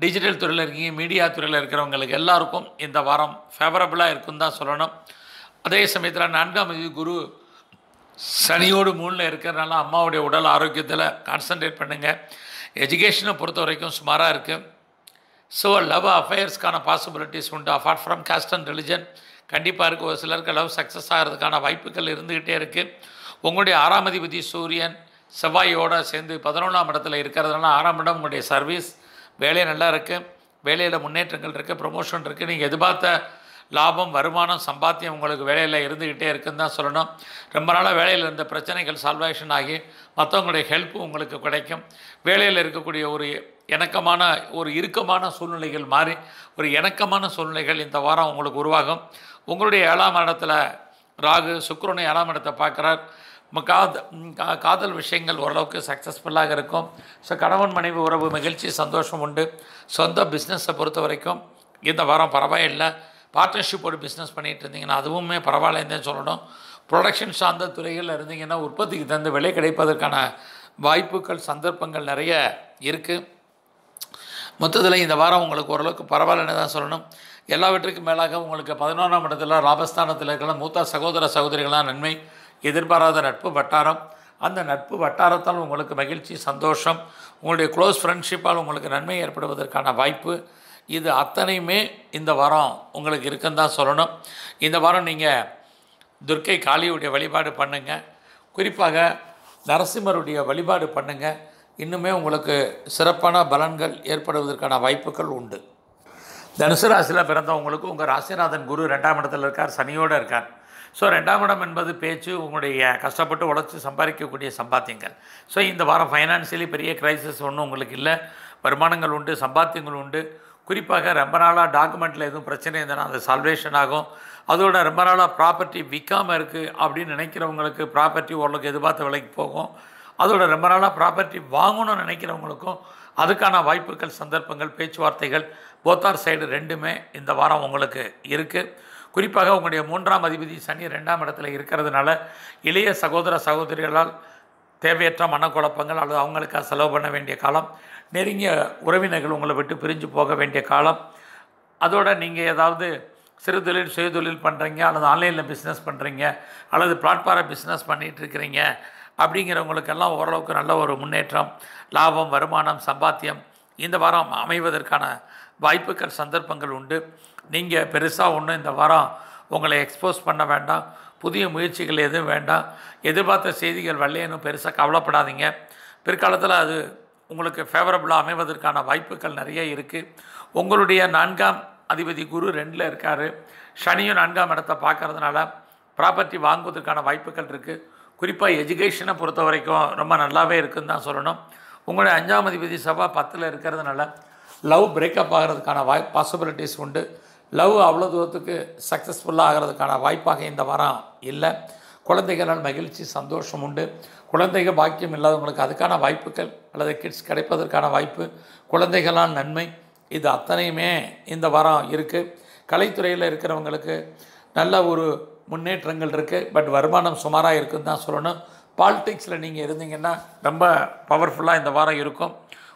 digital துறையில் இருக்கீங்க மீடியா துறையில் இருக்கிறவங்களுக்கு எல்லாருக்கும் இந்த வாரம் ஃபேவரபுளாக இருக்குன்னு தான் சொல்லணும். அதே சமயத்தில் நான்காம் தேதி குரு சனியோடு மூணில் இருக்கிறனால அம்மாவுடைய உடல் ஆரோக்கியத்தில் கான்சன்ட்ரேட் பண்ணுங்கள் எஜுகேஷனை பொறுத்த வரைக்கும் சுமாராக இருக்குது ஸோ லவ் அஃபேர்ஸ்க்கான பாசிபிலிட்டிஸ் உண்டு. Apart from caste and religion கண்டிப்பாக இருக்குது ஒரு சிலருக்கு லவ் சக்ஸஸ் ஆகிறதுக்கான வாய்ப்புகள் இருந்துக்கிட்டே இருக்குது உங்களுடைய ஆறாம் அதிபதி சூரியன் செவ்வாயோட சேர்ந்து பதினொன்றாம் இடத்துல இருக்கிறதுனால ஆறாம் இடம் உங்களுடைய சர்வீஸ் வேலையை நல்லா இருக்குது வேலையில் முன்னேற்றங்கள் இருக்குது ப்ரொமோஷன் இருக்குது நீங்கள் எதிர்பார்த்த லாபம் வருமானம் சம்பாத்தியம் உங்களுக்கு வேலையில் இருந்துக்கிட்டே இருக்குன்னு தான் சொல்லணும். ரொம்ப நாளாக வேலையில் இருந்த பிரச்சனைகள் சால்வேஷன் ஆகி மற்றவங்களுடைய ஹெல்ப்பு உங்களுக்கு கிடைக்கும். வேலையில் இருக்கக்கூடிய ஒரு இணக்கமான ஒரு இறுக்கமான சூழ்நிலைகள் மாறி ஒரு இணக்கமான சூழ்நிலைகள் இந்த வாரம் உங்களுக்கு உருவாகும். உங்களுடைய ஏழாம் இடத்துல ராகு சுக்கிரனை ஏழாம் இடத்தை பார்க்குறார். நம்ம காத கா- காதல் விஷயங்கள் ஓரளவுக்கு சக்ஸஸ்ஃபுல்லாக இருக்கும். ஸோ கணவன் மனைவி உறவு மகிழ்ச்சி சந்தோஷம் உண்டு. சொந்த பிஸ்னஸை பொறுத்த வரைக்கும் இந்த வாரம் பரவாயில்லை. பார்ட்னர்ஷிப்போடு பிஸ்னஸ் பண்ணிகிட்டு இருந்தீங்கன்னா அதுவுமே பரவாயில்லைன்னு தான் சொல்லணும். ப்ரொடக்ஷன் சார்ந்த துறைகளில் இருந்தீங்கன்னா உற்பத்திக்கு தகுந்த விலை கிடைப்பதற்கான வாய்ப்புகள் சந்தர்ப்பங்கள் நிறைய இருக்குது மொத்தத்தில் இந்த வாரம் உங்களுக்கு ஓரளவுக்கு பரவாயில்லன்னு தான் சொல்லணும். எல்லாவற்றுக்கும் மேலாக உங்களுக்கு பதினோராம் இடத்துல ராபஸ்தானத்தில் இருக்கிற மூத்த சகோதர சகோதரிகளான நன்மை. எதிர்பாராத நட்பு வட்டாரம். அந்த நட்பு வட்டாரத்தால் உங்களுக்கு மகிழ்ச்சி சந்தோஷம் உங்களுடைய க்ளோஸ் ஃப்ரெண்ட்ஷிப்பால் உங்களுக்கு நன்மை ஏற்படுவதற்கான வாய்ப்பு. இது அத்தனையுமே இந்த வாரம் உங்களுக்கு இருக்குன்னு தான் சொல்லணும். இந்த வாரம் நீங்கள் துர்க்கை காளியுடைய வழிபாடு பண்ணுங்கள் குறிப்பாக நரசிம்மருடைய வழிபாடு பண்ணுங்கள் இன்னுமே உங்களுக்கு சிறப்பான பலன்கள் ஏற்படுவதற்கான வாய்ப்புகள் உண்டு. தனுசு ராசியில் பிறந்தவங்களுக்கு உங்கள் ராசிநாதன் குரு ரெண்டாம் இடத்துல இருக்கார் சனியோடு இருக்கார். ஸோ ரெண்டாம் இடம் என்பது பேச்சு உங்களுடைய கஷ்டப்பட்டு உழைச்சி சம்பாதிக்கக்கூடிய சம்பாத்தியங்கள். ஸோ இந்த வாரம் ஃபைனான்சியலி பெரிய கிரைசிஸ் ஒன்றும் உங்களுக்கு இல்லை. வருமானங்கள் உண்டு சம்பாத்தியங்கள் உண்டு. குறிப்பாக ரொம்ப நாளாக டாக்குமெண்ட்டில் எதுவும் பிரச்சனை இருந்ததுன்னா அது சால்வேஷன் ஆகும். அதோட ரொம்ப நாளாக ப்ராப்பர்ட்டி விற்காமல் இருக்குது அப்படின்னு நினைக்கிறவங்களுக்கு ப்ராப்பர்ட்டி ஓரளவுக்கு எதிர்பார்த்த விலைக்கு போகும். அதோட ரொம்ப நாளாக ப்ராப்பர்ட்டி வாங்கணும்னு நினைக்கிறவங்களுக்கும் அதுக்கான வாய்ப்புகள் சந்தர்ப்பங்கள் பேச்சுவார்த்தைகள் போத்தார் சைடு ரெண்டுமே இந்த வாரம் உங்களுக்கு இருக்குது குறிப்பாக உங்களுடைய மூன்றாம் அதிபதி சனி ரெண்டாம் இடத்துல இருக்கிறதுனால இளைய சகோதர சகோதரிகளால் தேவையற்ற மனக்குழப்பங்கள் அல்லது அவங்களுக்காக செலவு பண்ண வேண்டிய காலம் நெருங்கிய உறவினர்கள் உங்களை விட்டு பிரிஞ்சு போக வேண்டிய காலம் அதோடு நீங்கள் ஏதாவது சிறு தொழில் சுய தொழில் பண்ணுறீங்க அல்லது ஆன்லைனில் பிஸ்னஸ் பண்ணுறீங்க அல்லது பிளாட்பார பிஸ்னஸ் பண்ணிகிட்ருக்கிறீங்க அப்படிங்கிறவங்களுக்கெல்லாம் ஓரளவுக்கு நல்ல ஒரு முன்னேற்றம் லாபம் வருமானம் சம்பாத்தியம் இந்த வாரம் அமைவதற்கான வாய்ப்புகள் சந்தர்ப்பங்கள் உண்டு. நீங்கள் பெருசாக ஒன்றும் இந்த வாரம் உங்களை எக்ஸ்போஸ் பண்ண வேண்டாம். புதிய முயற்சிகள் எதுவும் வேண்டாம். எதிர்பார்த்த செய்திகள் வரலையேன்னு பெருசாக கவலைப்படாதீங்க. பிற்காலத்தில் அது உங்களுக்கு ஃபேவரபுளாக அமைவதற்கான வாய்ப்புகள் நிறைய இருக்குது உங்களுடைய நான்காம் அதிபதி குரு ரெண்டில் இருக்கார். சனியும் நான்காம் இடத்தை பார்க்கறதுனால ப்ராப்பர்ட்டி வாங்குவதற்கான வாய்ப்புகள் இருக்குது குறிப்பாக எஜுகேஷனை பொறுத்த வரைக்கும் ரொம்ப நல்லாவே இருக்குன்னு தான் சொல்லணும். உங்களுடைய அஞ்சாம் அதிபதி சபா பத்தில் இருக்கிறதுனால லவ் பிரேக்கப் ஆகிறதுக்கான வாய் பாசிபிலிட்டிஸ் உண்டு. லவ் அவ்வளோ தூரத்துக்கு சக்ஸஸ்ஃபுல்லாக ஆகிறதுக்கான வாய்ப்பாக இந்த வாரம் இல்லை. குழந்தைகளால் மகிழ்ச்சி சந்தோஷம் உண்டு. குழந்தைகள் பாக்கியம் இல்லாதவங்களுக்கு அதுக்கான வாய்ப்புகள் அல்லது கிட்ஸ் கிடைப்பதற்கான வாய்ப்பு குழந்தைகளால் நன்மை இது அத்தனையுமே இந்த வாரம் இருக்குது கலைத்துறையில் இருக்கிறவங்களுக்கு நல்ல ஒரு முன்னேற்றங்கள் இருக்குது பட் வருமானம் சுமாராக இருக்குதுன்னு தான் சொல்லணும். பாலிடிக்ஸில் நீங்கள் இருந்தீங்கன்னா ரொம்ப பவர்ஃபுல்லாக இந்த வாரம் இருக்கும்.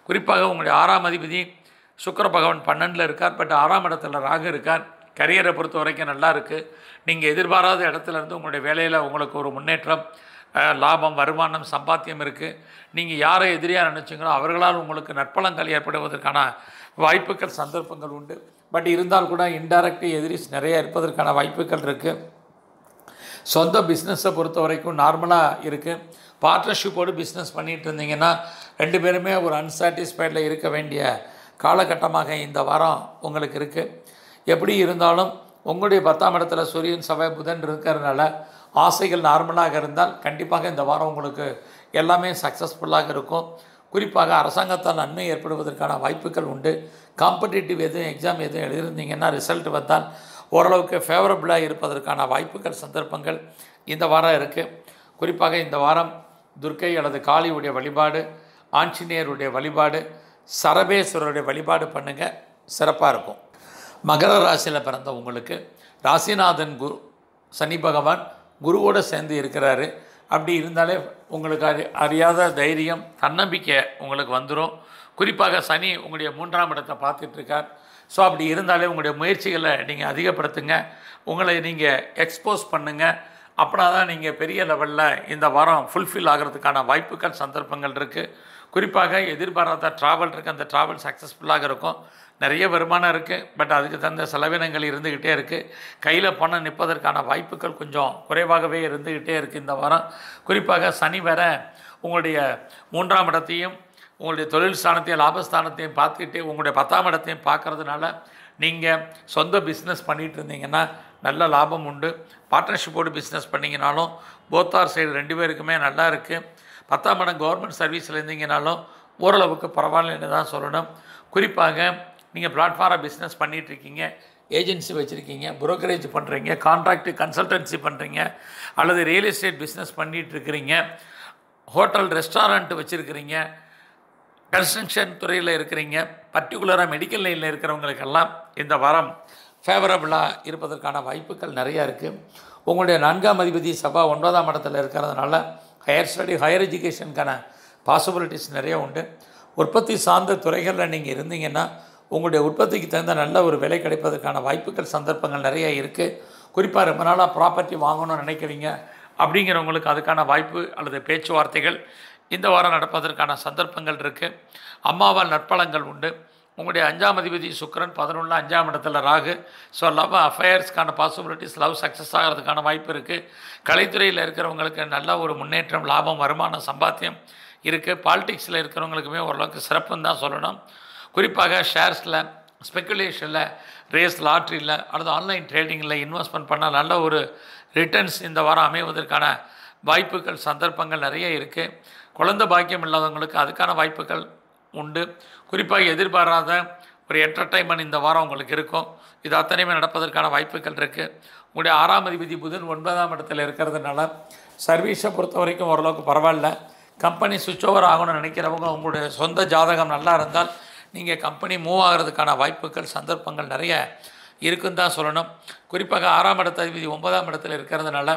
குறிப்பாக உங்களுடைய ஆறாம் அதிபதி சுக்கர பகவான் பன்னெண்டில் இருக்கார் பட் ஆறாம் இடத்துல ராகு இருக்கார். கரியரை பொறுத்த வரைக்கும் நல்லா இருக்குது நீங்கள் எதிர்பாராத இடத்துல இருந்து உங்களுடைய வேலையில் உங்களுக்கு ஒரு முன்னேற்றம் லாபம் வருமானம் சம்பாத்தியம் இருக்குது நீங்கள் யாரை எதிரியாக நினச்சிங்களோ அவர்களால் உங்களுக்கு நற்பலங்கள் ஏற்படுவதற்கான வாய்ப்புகள் சந்தர்ப்பங்கள் உண்டு. பட் இருந்தால் கூட இன்டைரக்ட் எதிரிஸ் நிறைய இருப்பதற்கான வாய்ப்புகள் இருக்குது சொந்த பிஸ்னஸை பொறுத்த வரைக்கும் நார்மலாக இருக்குது பார்ட்னர்ஷிப்போடு பிஸ்னஸ் பண்ணிகிட்டு இருந்தீங்கன்னா ரெண்டு பேருமே ஒரு அன்சாட்டிஸ்ஃபைடில் இருக்க வேண்டிய காலகட்டமாக இந்த வாரம் உங்களுக்கு இருக்குது எப்படி இருந்தாலும் உங்களுடைய பத்தாம் இடத்துல சூரியன் செவ்வாய் புதன் இருக்கிறதுனால ஆசைகள் நார்மலாக இருந்தால் கண்டிப்பாக இந்த வாரம் உங்களுக்கு எல்லாமே சக்ஸஸ்ஃபுல்லாக இருக்கும். குறிப்பாக அரசாங்கத்தால் நன்மை ஏற்படுவதற்கான வாய்ப்புகள் உண்டு. காம்படிட்டிவ் எதுவும் எக்ஸாம் எதுவும் எழுதியிருந்தீங்கன்னா ரிசல்ட் வந்தால் ஓரளவுக்கு ஃபேவரபுளாக இருப்பதற்கான வாய்ப்புகள் சந்தர்ப்பங்கள் இந்த வாரம் இருக்குது குறிப்பாக இந்த வாரம் துர்க்கை அல்லது காளியுடைய வழிபாடு ஆஞ்சநேயருடைய வழிபாடு சரபேஸ்வரருடைய வழிபாடு பண்ணுங்கள் சிறப்பாக இருக்கும். மகர ராசியில் பிறந்த உங்களுக்கு ராசிநாதன் குரு சனி பகவான் குருவோடு சேர்ந்து இருக்கிறாரு. அப்படி இருந்தாலே உங்களுக்கு அறி அறியாத தைரியம் தன்னம்பிக்கை உங்களுக்கு வந்துடும் குறிப்பாக சனி உங்களுடைய மூன்றாம் இடத்தை பார்த்துட்ருக்கார். ஸோ அப்படி இருந்தாலே உங்களுடைய முயற்சிகளை நீங்கள் அதிகப்படுத்துங்க. உங்களை நீங்கள் எக்ஸ்போஸ் பண்ணுங்கள் அப்படின்னா தான் நீங்கள் பெரிய லெவலில் இந்த வாரம் ஃபுல்ஃபில் ஆகிறதுக்கான வாய்ப்புகள் சந்தர்ப்பங்கள் இருக்குது குறிப்பாக எதிர்பாராத ட்ராவல் இருக்குது அந்த ட்ராவல் சக்ஸஸ்ஃபுல்லாக இருக்கும். நிறைய வருமானம் இருக்குது பட் அதுக்கு தகுந்த செலவினங்கள் இருந்துக்கிட்டே இருக்குது கையில் பணம் நிற்பதற்கான வாய்ப்புகள் கொஞ்சம் குறைவாகவே இருந்துக்கிட்டே இருக்குது இந்த வாரம். குறிப்பாக சனி வேற உங்களுடைய மூன்றாம் இடத்தையும் உங்களுடைய தொழில் ஸ்தானத்தையும் லாபஸ்தானத்தையும் பார்த்துக்கிட்டு உங்களுடைய பத்தாம் இடத்தையும் பார்க்கறதுனால நீங்கள் சொந்த பிஸ்னஸ் பண்ணிகிட்டு இருந்தீங்கன்னா நல்ல லாபம் உண்டு. பார்ட்னர்ஷிப்போடு பிஸ்னஸ் பண்ணிங்கனாலும் போத்தார் சைடு ரெண்டு பேருக்குமே நல்லா இருக்குது பத்தாம் இடம் கவர்மெண்ட் சர்வீஸில் இருந்தீங்கனாலும் ஓரளவுக்கு பரவாயில்லன்னு தான் சொல்லணும். குறிப்பாக நீங்கள் பிளாட்ஃபார்ம் பிஸ்னஸ் பண்ணிகிட்ருக்கீங்க ஏஜென்சி வச்சுருக்கீங்க புரோக்கரேஜ் பண்ணுறீங்க கான்ட்ராக்ட் கன்சல்டன்சி பண்ணுறீங்க அல்லது ரியல் எஸ்டேட் பிஸ்னஸ் பண்ணிகிட்ருக்கிறீங்க ஹோட்டல் ரெஸ்டாரண்ட் வச்சுருக்கிறீங்க கன்ஸ்ட்ரக்ஷன் துறையில் இருக்கிறீங்க பர்டிகுலராக மெடிக்கல் லைனில் இருக்கிறவங்களுக்கெல்லாம் இந்த வாரம் ஃபேவரபுளாக இருப்பதற்கான வாய்ப்புகள் நிறையா இருக்குது உங்களுடைய நான்காம் அதிபதி சபா ஒன்பதாம் இடத்துல இருக்கிறதுனால ஹையர் ஸ்டடி ஹையர் எஜுகேஷனுக்கான பாசிபிலிட்டிஸ் நிறைய உண்டு. உற்பத்தி சார்ந்த துறைகளில் நீங்கள் இருந்தீங்கன்னா உங்களுடைய உற்பத்திக்கு தகுந்த நல்ல ஒரு விலை கிடைப்பதற்கான வாய்ப்புகள் சந்தர்ப்பங்கள் நிறைய இருக்குது குறிப்பாக ரொம்ப நாளாக ப்ராப்பர்ட்டி வாங்கணும்னு நினைக்கிறீங்க அப்படிங்கிறவங்களுக்கு அதுக்கான வாய்ப்பு அல்லது பேச்சுவார்த்தைகள் இந்த வாரம் நடப்பதற்கான சந்தர்ப்பங்கள் இருக்குது அம்மாவால் நற்பலங்கள் உண்டு. உங்களுடைய அஞ்சாம் அதிபதி சுக்கரன் பதினொன்று அஞ்சாம் இடத்துல ராகு. ஸோ லவ் அஃபேர்ஸ்க்கான பாசிபிலிட்டிஸ் லவ் சக்ஸஸ் ஆகிறதுக்கான வாய்ப்பு இருக்குது கலைத்துறையில் இருக்கிறவங்களுக்கு நல்ல ஒரு முன்னேற்றம் லாபம் வருமானம் சம்பாத்தியம் இருக்குது பாலிடிக்ஸில் இருக்கிறவங்களுக்குமே ஓரளவுக்கு சிறப்புன்னு தான் சொல்லணும். குறிப்பாக ஷேர்ஸில் ஸ்பெக்குலேஷனில் ரேஸ் லாட்ரியில் அல்லது ஆன்லைன் ட்ரேடிங்கில் இன்வெஸ்ட்மெண்ட் பண்ணால் நல்ல ஒரு ரிட்டர்ன்ஸ் இந்த வாரம் அமைவதற்கான வாய்ப்புகள் சந்தர்ப்பங்கள் நிறைய இருக்குது குழந்தை பாக்கியம் இல்லாதவங்களுக்கு அதுக்கான வாய்ப்புகள் உண்டு. குறிப்பாக எதிர்பாராத ஒரு என்டர்டைன்மெண்ட் இந்த வாரம் உங்களுக்கு இருக்கும். இது அத்தனையுமே நடப்பதற்கான வாய்ப்புகள் இருக்குது உங்களுடைய ஆறாம் அதிபதி புதன் ஒன்பதாம் இடத்துல இருக்கிறதுனால சர்வீஸை பொறுத்த வரைக்கும் ஓரளவுக்கு பரவாயில்ல. கம்பெனி சுவிட்ச் ஓவர் ஆகணும்னு நினைக்கிறவங்க உங்களுடைய சொந்த ஜாதகம் நல்லா இருந்தால் நீங்கள் கம்பெனி மூவ் ஆகிறதுக்கான வாய்ப்புகள் சந்தர்ப்பங்கள் நிறைய இருக்குன்னு தான் சொல்லணும். குறிப்பாக ஆறாம் இடத்த அதிபதி ஒன்பதாம் இடத்துல இருக்கிறதுனால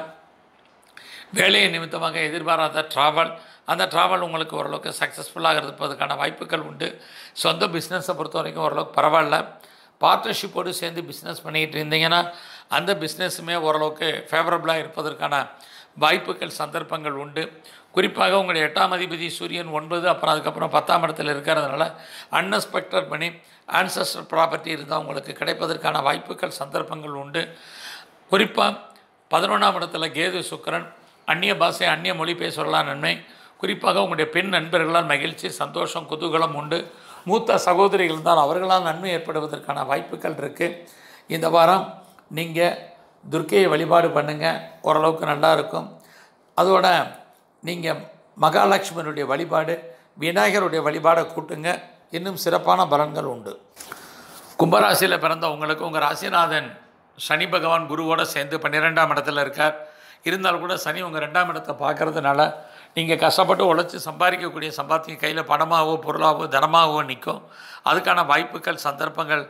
வேலையை நிமித்தமாக எதிர்பாராத ட்ராவல் அந்த ட்ராவல் உங்களுக்கு ஓரளவுக்கு சக்ஸஸ்ஃபுல்லாக இருப்பதற்கான வாய்ப்புகள் உண்டு. சொந்த பிஸ்னஸை பொறுத்த வரைக்கும் ஓரளவுக்கு பரவாயில்ல. பார்ட்னர்ஷிப்போடு சேர்ந்து பிஸ்னஸ் பண்ணிக்கிட்டு இருந்தீங்கன்னா அந்த பிஸ்னஸுமே ஓரளவுக்கு ஃபேவரபுளாக இருப்பதற்கான வாய்ப்புகள் சந்தர்ப்பங்கள் உண்டு. குறிப்பாக உங்களுடைய எட்டாம் அதிபதி சூரியன் ஒன்பது அப்புறம் அதுக்கப்புறம் பத்தாம் இடத்துல இருக்கிறதுனால அன்எக்ஸ்பெக்டட் பண்ணி ஆன்சஸ்டர் ப்ராப்பர்ட்டி இருந்தால் உங்களுக்கு கிடைப்பதற்கான வாய்ப்புகள் சந்தர்ப்பங்கள் உண்டு. குறிப்பாக பதினொன்றாம் இடத்துல கேது சுக்கரன் அந்நிய பாஷை அந்நிய மொழி பேசுகிறலாம் நன்மை. குறிப்பாக உங்களுடைய பெண் நண்பர்களால் மகிழ்ச்சி சந்தோஷம் குதூகலம் உண்டு. மூத்த சகோதரிகள் இருந்தால் அவர்களால் நன்மை ஏற்படுவதற்கான வாய்ப்புகள் இருக்குது இந்த வாரம் நீங்கள் துர்க்கையை வழிபாடு பண்ணுங்கள் ஓரளவுக்கு நல்லாயிருக்கும் அதோட நீங்கள் மகாலட்சுமனுடைய வழிபாடு விநாயகருடைய வழிபாடை கூட்டுங்க. இன்னும் சிறப்பான பலன்கள் உண்டு. கும்பராசியில் பிறந்த உங்களுக்கு உங்கள் ராசிநாதன் சனி பகவான் குருவோடு சேர்ந்து பன்னிரெண்டாம் இடத்துல இருக்கார். இருந்தாலும் கூட சனி உங்கள் ரெண்டாம் இடத்தை பார்க்கறதுனால நீங்கள் கஷ்டப்பட்டு உழைச்சி சம்பாதிக்கக்கூடிய சம்பாத்தியம் கையில் பணமாகவோ பொருளாகவோ தனமாகவோ நிற்கும் அதுக்கான வாய்ப்புகள் சந்தர்ப்பங்கள்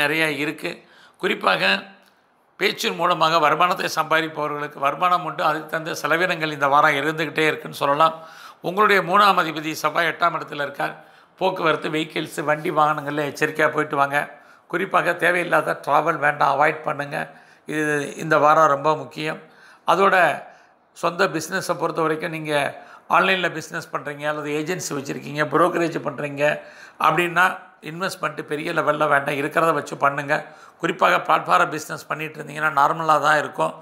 நிறைய இருக்குது குறிப்பாக பேச்சின் மூலமாக வருமானத்தை சம்பாதிப்பவர்களுக்கு வருமானம் உண்டு. அதுக்கு தகுந்த செலவினங்கள் இந்த வாரம் இருந்துக்கிட்டே இருக்குன்னு சொல்லலாம். உங்களுடைய மூணாம் அதிபதி செவ்வாய் எட்டாம் இடத்துல இருக்கார். போக்குவரத்து வெஹிக்கிள்ஸு வண்டி வாகனங்களில் எச்சரிக்கையாக போயிட்டு வாங்க. குறிப்பாக தேவையில்லாத ட்ராவல் வேண்டாம் அவாய்ட் பண்ணுங்கள் இது இந்த வாரம் ரொம்ப முக்கியம். அதோட சொந்த பிஸ்னஸை பொறுத்த வரைக்கும் நீங்கள் ஆன்லைனில் பிஸ்னஸ் பண்ணுறீங்க அல்லது ஏஜென்சி வச்சுருக்கீங்க ப்ரோக்கரேஜ் பண்ணுறீங்க அப்படின்னா இன்வெஸ்ட்மெண்ட்டு பெரிய லெவலில் வேண்டாம். இருக்கிறத வச்சு பண்ணுங்கள் குறிப்பாக பிளாட்ஃபார்ம் பிஸ்னஸ் பண்ணிகிட்டு இருந்தீங்கன்னா நார்மலாக தான் இருக்கும்.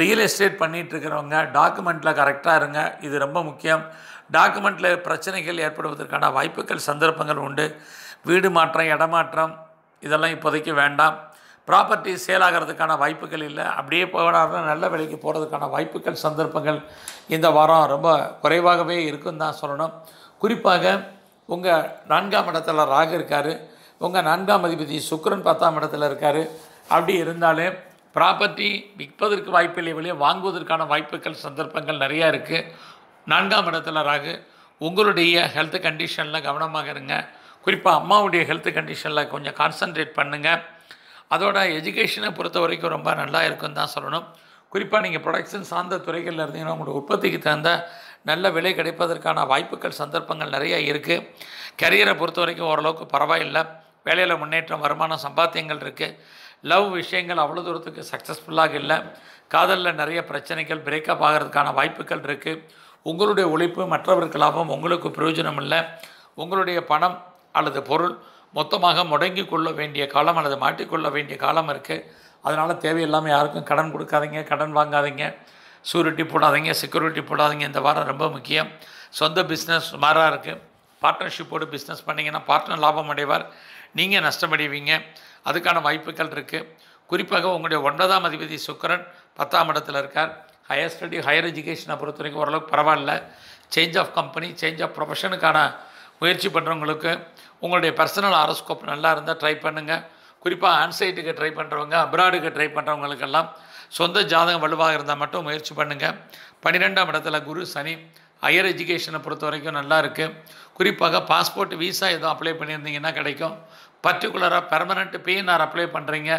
ரியல் எஸ்டேட் பண்ணிகிட்டு இருக்கிறவங்க டாக்குமெண்ட்டில் கரெக்டாக இருங்க. இது ரொம்ப முக்கியம். டாக்குமெண்ட்டில் பிரச்சனைகள் ஏற்படுவதற்கான வாய்ப்புகள் சந்தர்ப்பங்கள் உண்டு. வீடு மாற்றம் இடமாற்றம் இதெல்லாம் இப்போதைக்கு வேண்டாம். ப்ராப்பர்ட்டி சேல் ஆகிறதுக்கான வாய்ப்புகள் இல்லை. அப்படியே போனார்னா நல்ல விலைக்கு போகிறதுக்கான வாய்ப்புகள் சந்தர்ப்பங்கள் இந்த வாரம் ரொம்ப குறைவாகவே இருக்குன்னு தான் சொல்லணும். குறிப்பாக உங்கள் நான்காம் இடத்துல ராகு இருக்கார். உங்கள் நான்காம் அதிபதி சுக்ரன் பத்தாம் இடத்துல இருக்கார். அப்படி இருந்தாலே ப்ராப்பர்ட்டி விற்பதற்கு வாய்ப்பில்லை வெளியே வாங்குவதற்கான வாய்ப்புகள் சந்தர்ப்பங்கள் நிறையா இருக்குது நான்காம் இடத்துல ராகு உங்களுடைய ஹெல்த் கண்டிஷனில் கவனமாக இருங்க. குறிப்பாக அம்மாவுடைய ஹெல்த் கண்டிஷனில் கொஞ்சம் கான்சன்ட்ரேட் பண்ணுங்கள் அதோட எஜுகேஷனை பொறுத்த வரைக்கும் ரொம்ப நல்லா இருக்குன்னு தான் சொல்லணும். குறிப்பாக நீங்கள் ப்ரொடக்ஷன் சார்ந்த துறைகளில் இருந்தீங்கன்னா உங்களோட உற்பத்திக்கு தகுந்த நல்ல விலை கிடைப்பதற்கான வாய்ப்புகள் சந்தர்ப்பங்கள் நிறைய இருக்குது கரியரை பொறுத்த வரைக்கும் ஓரளவுக்கு பரவாயில்லை. வேலையில் முன்னேற்றம் வருமானம் சம்பாத்தியங்கள் இருக்குது லவ் விஷயங்கள் அவ்வளோ தூரத்துக்கு சக்ஸஸ்ஃபுல்லாக இல்லை. காதலில் நிறைய பிரச்சனைகள் பிரேக்கப் ஆகிறதுக்கான வாய்ப்புகள் இருக்குது உங்களுடைய உழைப்பு மற்றவருக்கு லாபம் உங்களுக்கு பிரயோஜனம் இல்லை. உங்களுடைய பணம் அல்லது பொருள் மொத்தமாக முடங்கி கொள்ள வேண்டிய காலம் அல்லது மாட்டிக்கொள்ள வேண்டிய காலம் இருக்குது அதனால் தேவையில்லாமல் யாருக்கும் கடன் கொடுக்காதீங்க கடன் வாங்காதீங்க சூரிட்டி போடாதீங்க செக்யூரிட்டி போடாதீங்க. இந்த வாரம் ரொம்ப முக்கியம். சொந்த பிஸ்னஸ் சுமாராக இருக்குது பார்ட்னர்ஷிப்போடு பிஸ்னஸ் பண்ணிங்கன்னா பார்ட்னர் லாபம் அடைவார். நீங்கள் நஷ்டமடைவீங்க. அதுக்கான வாய்ப்புகள் இருக்குது குறிப்பாக உங்களுடைய ஒன்பதாம் அதிபதி சுக்கரன் பத்தாம் இடத்துல இருக்கார். ஹையர் ஸ்டடி ஹையர் எஜுகேஷனை பொறுத்த வரைக்கும் ஓரளவுக்கு பரவாயில்ல. Change of company change of ப்ரொஃபஷனுக்கான முயற்சி பண்ணுறவங்களுக்கு உங்களுடைய பர்சனல் ஆரோஸ்கோப் நல்லா இருந்தால் ட்ரை பண்ணுங்கள் குறிப்பாக ஆன்சைட்டுக்கு ட்ரை பண்ணுறவங்க அப்ராடுக்கு ட்ரை பண்ணுறவங்களுக்கெல்லாம் சொந்த ஜாதகம் வலுவாக இருந்தால் மட்டும் முயற்சி பண்ணுங்கள் பன்னிரெண்டாம் இடத்துல குரு சனி ஹையர் எஜுகேஷனை பொறுத்த வரைக்கும் நல்லா இருக்குது குறிப்பாக பாஸ்போர்ட் விசா எதுவும் அப்ளை பண்ணியிருந்தீங்கன்னா கிடைக்கும். பர்டிகுலராக பெர்மனண்ட் பிஎன்ஆர் அப்ளை பண்ணுறீங்க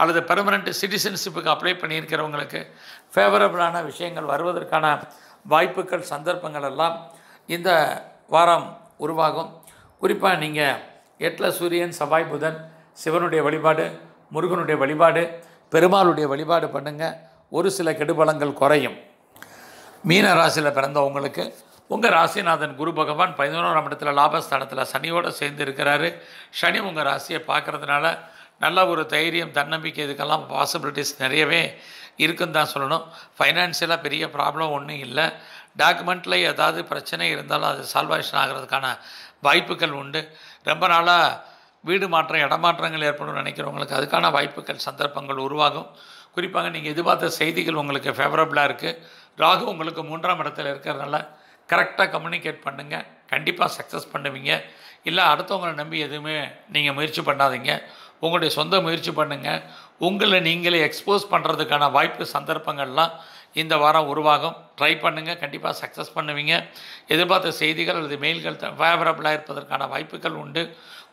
அல்லது பெர்மனெண்ட் சிட்டிசன்ஷிப்புக்கு அப்ளை பண்ணியிருக்கிறவங்களுக்கு ஃபேவரபிளான விஷயங்கள் வருவதற்கான வாய்ப்புகள் சந்தர்ப்பங்கள் எல்லாம் இந்த வாரம் உருவாகும். குறிப்பாக நீங்கள் எட்டில் சூரியன் செவ்வாய் புதன் சிவனுடைய வழிபாடு முருகனுடைய வழிபாடு பெருமாளுடைய வழிபாடு பண்ணுங்கள் ஒரு சில கெடுபலங்கள் குறையும். மீன ராசியில் பிறந்தவங்களுக்கு உங்கள் ராசிநாதன் குரு பகவான் பதினோராம் இடத்துல லாபஸ்தானத்தில் சனியோடு சேர்ந்து இருக்கிறாரு. சனி உங்கள் ராசியை பார்க்குறதுனால நல்ல ஒரு தைரியம் தன்னம்பிக்கை இதுக்கெல்லாம் பாசிபிலிட்டிஸ் நிறையவே இருக்குன்னு தான் சொல்லணும். ஃபைனான்சியலாக பெரிய ப்ராப்ளம் ஒன்றும் இல்லை. டாக்குமெண்ட்டில் ஏதாவது பிரச்சனை இருந்தாலும் அது சால்வேஷன் ஆகிறதுக்கான வாய்ப்புகள் உண்டு. ரொம்ப நாளாக வீடு மாற்றம் இடமாற்றங்கள் ஏற்படும் நினைக்கிறவங்களுக்கு அதுக்கான வாய்ப்புகள் சந்தர்ப்பங்கள் உருவாகும். குறிப்பாக நீங்கள் எதிர்பார்த்த செய்திகள் உங்களுக்கு ஃபேவரபுளாக இருக்குது ராகு உங்களுக்கு மூன்றாம் இடத்துல இருக்கிறதுனால கரெக்டாக கம்யூனிகேட் பண்ணுங்கள் கண்டிப்பாக சக்ஸஸ் பண்ணுவீங்க. இல்லை அடுத்தவங்களை நம்பி எதுவுமே நீங்கள் முயற்சி பண்ணாதீங்க. உங்களுடைய சொந்த முயற்சி பண்ணுங்கள் உங்களை நீங்களே எக்ஸ்போஸ் பண்ணுறதுக்கான வாய்ப்பு சந்தர்ப்பங்கள்லாம் இந்த வாரம் உருவாகும். ட்ரை பண்ணுங்கள் கண்டிப்பாக சக்ஸஸ் பண்ணுவீங்க. எதிர்பார்த்த செய்திகள் அல்லது மெயில்கள் ஃபேவரபுளாக இருப்பதற்கான வாய்ப்புகள் உண்டு.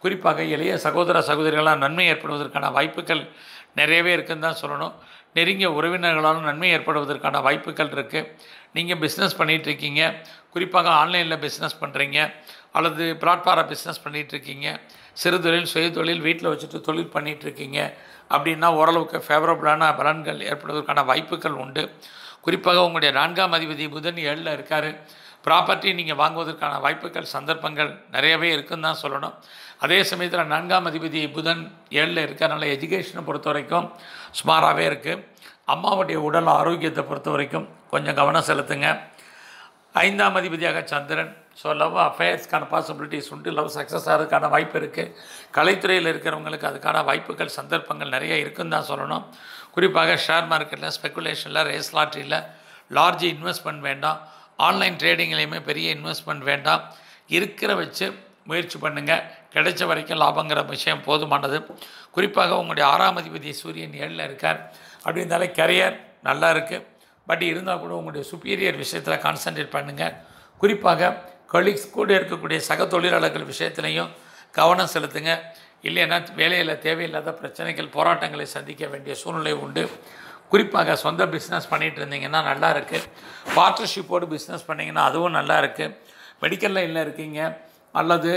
குறிப்பாக இளைய சகோதர சகோதரிகளால் நன்மை ஏற்படுவதற்கான வாய்ப்புகள் நிறையவே இருக்குன்னு தான் சொல்லணும். நெருங்கிய உறவினர்களாலும் நன்மை ஏற்படுவதற்கான வாய்ப்புகள் இருக்குது நீங்கள் பிஸ்னஸ் பண்ணிகிட்ருக்கீங்க குறிப்பாக ஆன்லைனில் பிஸ்னஸ் பண்ணுறீங்க அல்லது பிளாட்ஃபார பிஸ்னஸ் பண்ணிகிட்ருக்கீங்க சிறு தொழில் சுய தொழில் வீட்டில் வச்சுட்டு தொழில் பண்ணிகிட்ருக்கீங்க அப்படின்னா ஓரளவுக்கு ஃபேவரபுளான பலன்கள் ஏற்படுவதற்கான வாய்ப்புகள் உண்டு. குறிப்பாக உங்களுடைய நான்காம் அதிபதி புதன் ஏழில் இருக்கார். ப்ராப்பர்ட்டி நீங்கள் வாங்குவதற்கான வாய்ப்புகள் சந்தர்ப்பங்கள் நிறையவே இருக்குன்னு தான் சொல்லணும். அதே சமயத்தில் நான்காம் அதிபதி புதன் ஏழில் இருக்கிறனால எஜுகேஷனை பொறுத்த வரைக்கும் சுமாராகவே இருக்குது அம்மாவுடைய உடல் ஆரோக்கியத்தை பொறுத்த வரைக்கும் கொஞ்சம் கவனம் செலுத்துங்க. ஐந்தாம் அதிபதியாக சந்திரன். ஸோ லவ் அஃபேர்ஸ்க்கான பாசிபிலிட்டிஸ் உண்டு. லவ் சக்ஸஸ் ஆகிறதுக்கான வாய்ப்பு இருக்குது கலைத்துறையில் இருக்கிறவங்களுக்கு அதுக்கான வாய்ப்புகள் சந்தர்ப்பங்கள் நிறைய இருக்குன்னு தான் சொல்லணும். குறிப்பாக ஷேர் மார்க்கெட்டில் ஸ்பெக்குலேஷனில் ரேஸ் லாட்ரியில் லார்ஜ் இன்வெஸ்ட்மெண்ட் வேண்டாம். ஆன்லைன் ட்ரேடிங்லேயுமே பெரிய இன்வெஸ்ட்மெண்ட் வேண்டாம். இருக்கிற வச்சு முயற்சி பண்ணுங்கள் கிடைச்ச வரைக்கும் லாபங்கிற விஷயம் போதுமானது. குறிப்பாக உங்களுடைய ஆறாம் அதிபதி சூரியன் ஏழில் இருக்கார். அப்படி இருந்தாலே கரியர் நல்லா இருக்குது பட் இருந்தால் கூட உங்களுடைய சுப்பீரியர் விஷயத்தில் கான்சன்ட்ரேட் பண்ணுங்கள் குறிப்பாக கலீக்ஸ் கூட இருக்கக்கூடிய சக தொழிலாளர்கள் விஷயத்துலையும் கவனம் செலுத்துங்க. இல்லைன்னா வேலையில் தேவையில்லாத பிரச்சனைகள் போராட்டங்களை சந்திக்க வேண்டிய சூழ்நிலை உண்டு. குறிப்பாக சொந்த பிஸ்னஸ் பண்ணிகிட்டு இருந்தீங்கன்னா நல்லா இருக்குது பார்ட்னர்ஷிப்போடு பிஸ்னஸ் பண்ணிங்கன்னா அதுவும் நல்லா இருக்குது மெடிக்கல் லைனில் இருக்கீங்க? அல்லது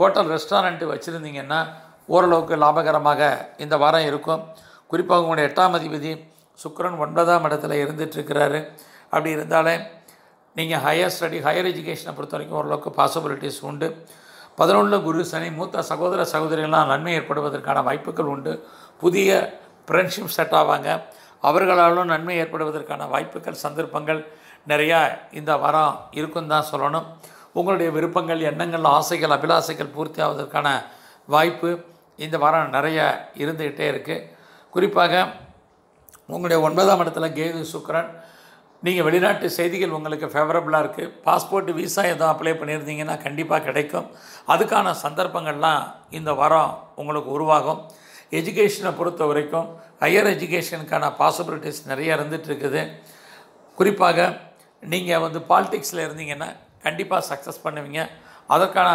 ஹோட்டல் ரெஸ்டாரண்ட்டு வச்சுருந்தீங்கன்னா ஓரளவுக்கு லாபகரமாக இந்த வாரம் இருக்கும். குறிப்பாக உங்களுடைய எட்டாம் அதிபதி சுக்கரன் ஒன்பதாம் இடத்துல இருந்துகிட்ருக்கிறாரு அப்படி இருந்தாலே நீங்கள் ஹையர் ஸ்டடி ஹையர் எஜுகேஷனை பொறுத்த வரைக்கும் ஓரளவுக்கு பாசிபிலிட்டிஸ் உண்டு. பதினொன்றில் குரு சனி மூத்த சகோதர சகோதரிகள்லாம் நன்மை ஏற்படுவதற்கான வாய்ப்புகள் உண்டு. புதிய ஃப்ரெண்ட்ஷிப் செட் ஆவாங்க. அவர்களாலும் நன்மை ஏற்படுவதற்கான வாய்ப்புகள் சந்தர்ப்பங்கள் நிறையா இந்த வாரம் இருக்குன்னு தான் சொல்லணும். உங்களுடைய விருப்பங்கள் எண்ணங்கள் ஆசைகள் அபிலாசைகள் பூர்த்தி ஆவதற்கான வாய்ப்பு இந்த வாரம் நிறைய இருந்துக்கிட்டே இருக்குது குறிப்பாக உங்களுடைய ஒன்பதாம் இடத்துல கேது சுக்கரன் நீங்கள் வெளிநாட்டு செய்திகள் உங்களுக்கு ஃபேவரபுளாக இருக்குது பாஸ்போர்ட் விசா எதுவும் அப்ளை பண்ணியிருந்தீங்கன்னா கண்டிப்பாக கிடைக்கும். அதுக்கான சந்தர்ப்பங்கள்லாம் இந்த வாரம் உங்களுக்கு உருவாகும். எஜுகேஷனை பொறுத்த வரைக்கும் ஹையர் எஜுகேஷனுக்கான பாசிபிலிட்டிஸ் நிறைய இருந்துகிட்ருக்குது குறிப்பாக நீங்கள் வந்து பாலிடிக்ஸில் இருந்தீங்கன்னா கண்டிப்பாக சக்ஸஸ் பண்ணுவீங்க. அதற்கான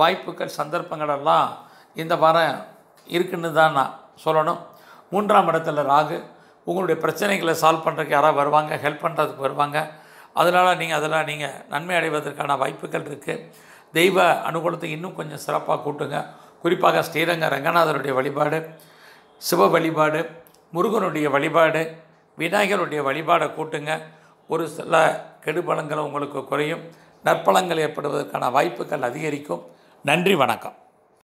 வாய்ப்புகள் சந்தர்ப்பங்களெல்லாம் இந்த வாரம் இருக்குன்னு தான் நான் சொல்லணும். மூன்றாம் இடத்துல ராகு. உங்களுடைய பிரச்சனைகளை சால்வ் பண்ணுறதுக்கு யாராவது வருவாங்க? ஹெல்ப் பண்ணுறதுக்கு வருவாங்க. அதனால் நீங்கள் அதெல்லாம் நீங்கள் நன்மை அடைவதற்கான வாய்ப்புகள் இருக்குது தெய்வ அனுகூலத்தை இன்னும் கொஞ்சம் சிறப்பாக கூட்டுங்க. குறிப்பாக ஸ்ரீரங்க ரங்கநாதருடைய வழிபாடு சிவ வழிபாடு முருகனுடைய வழிபாடு விநாயகருடைய வழிபாடை கூட்டுங்க. ஒரு சில கெடுபலங்களும் உங்களுக்கு குறையும். நற்பலங்கள் ஏற்படுவதற்கான வாய்ப்புகள் அதிகரிக்கும். நன்றி வணக்கம்.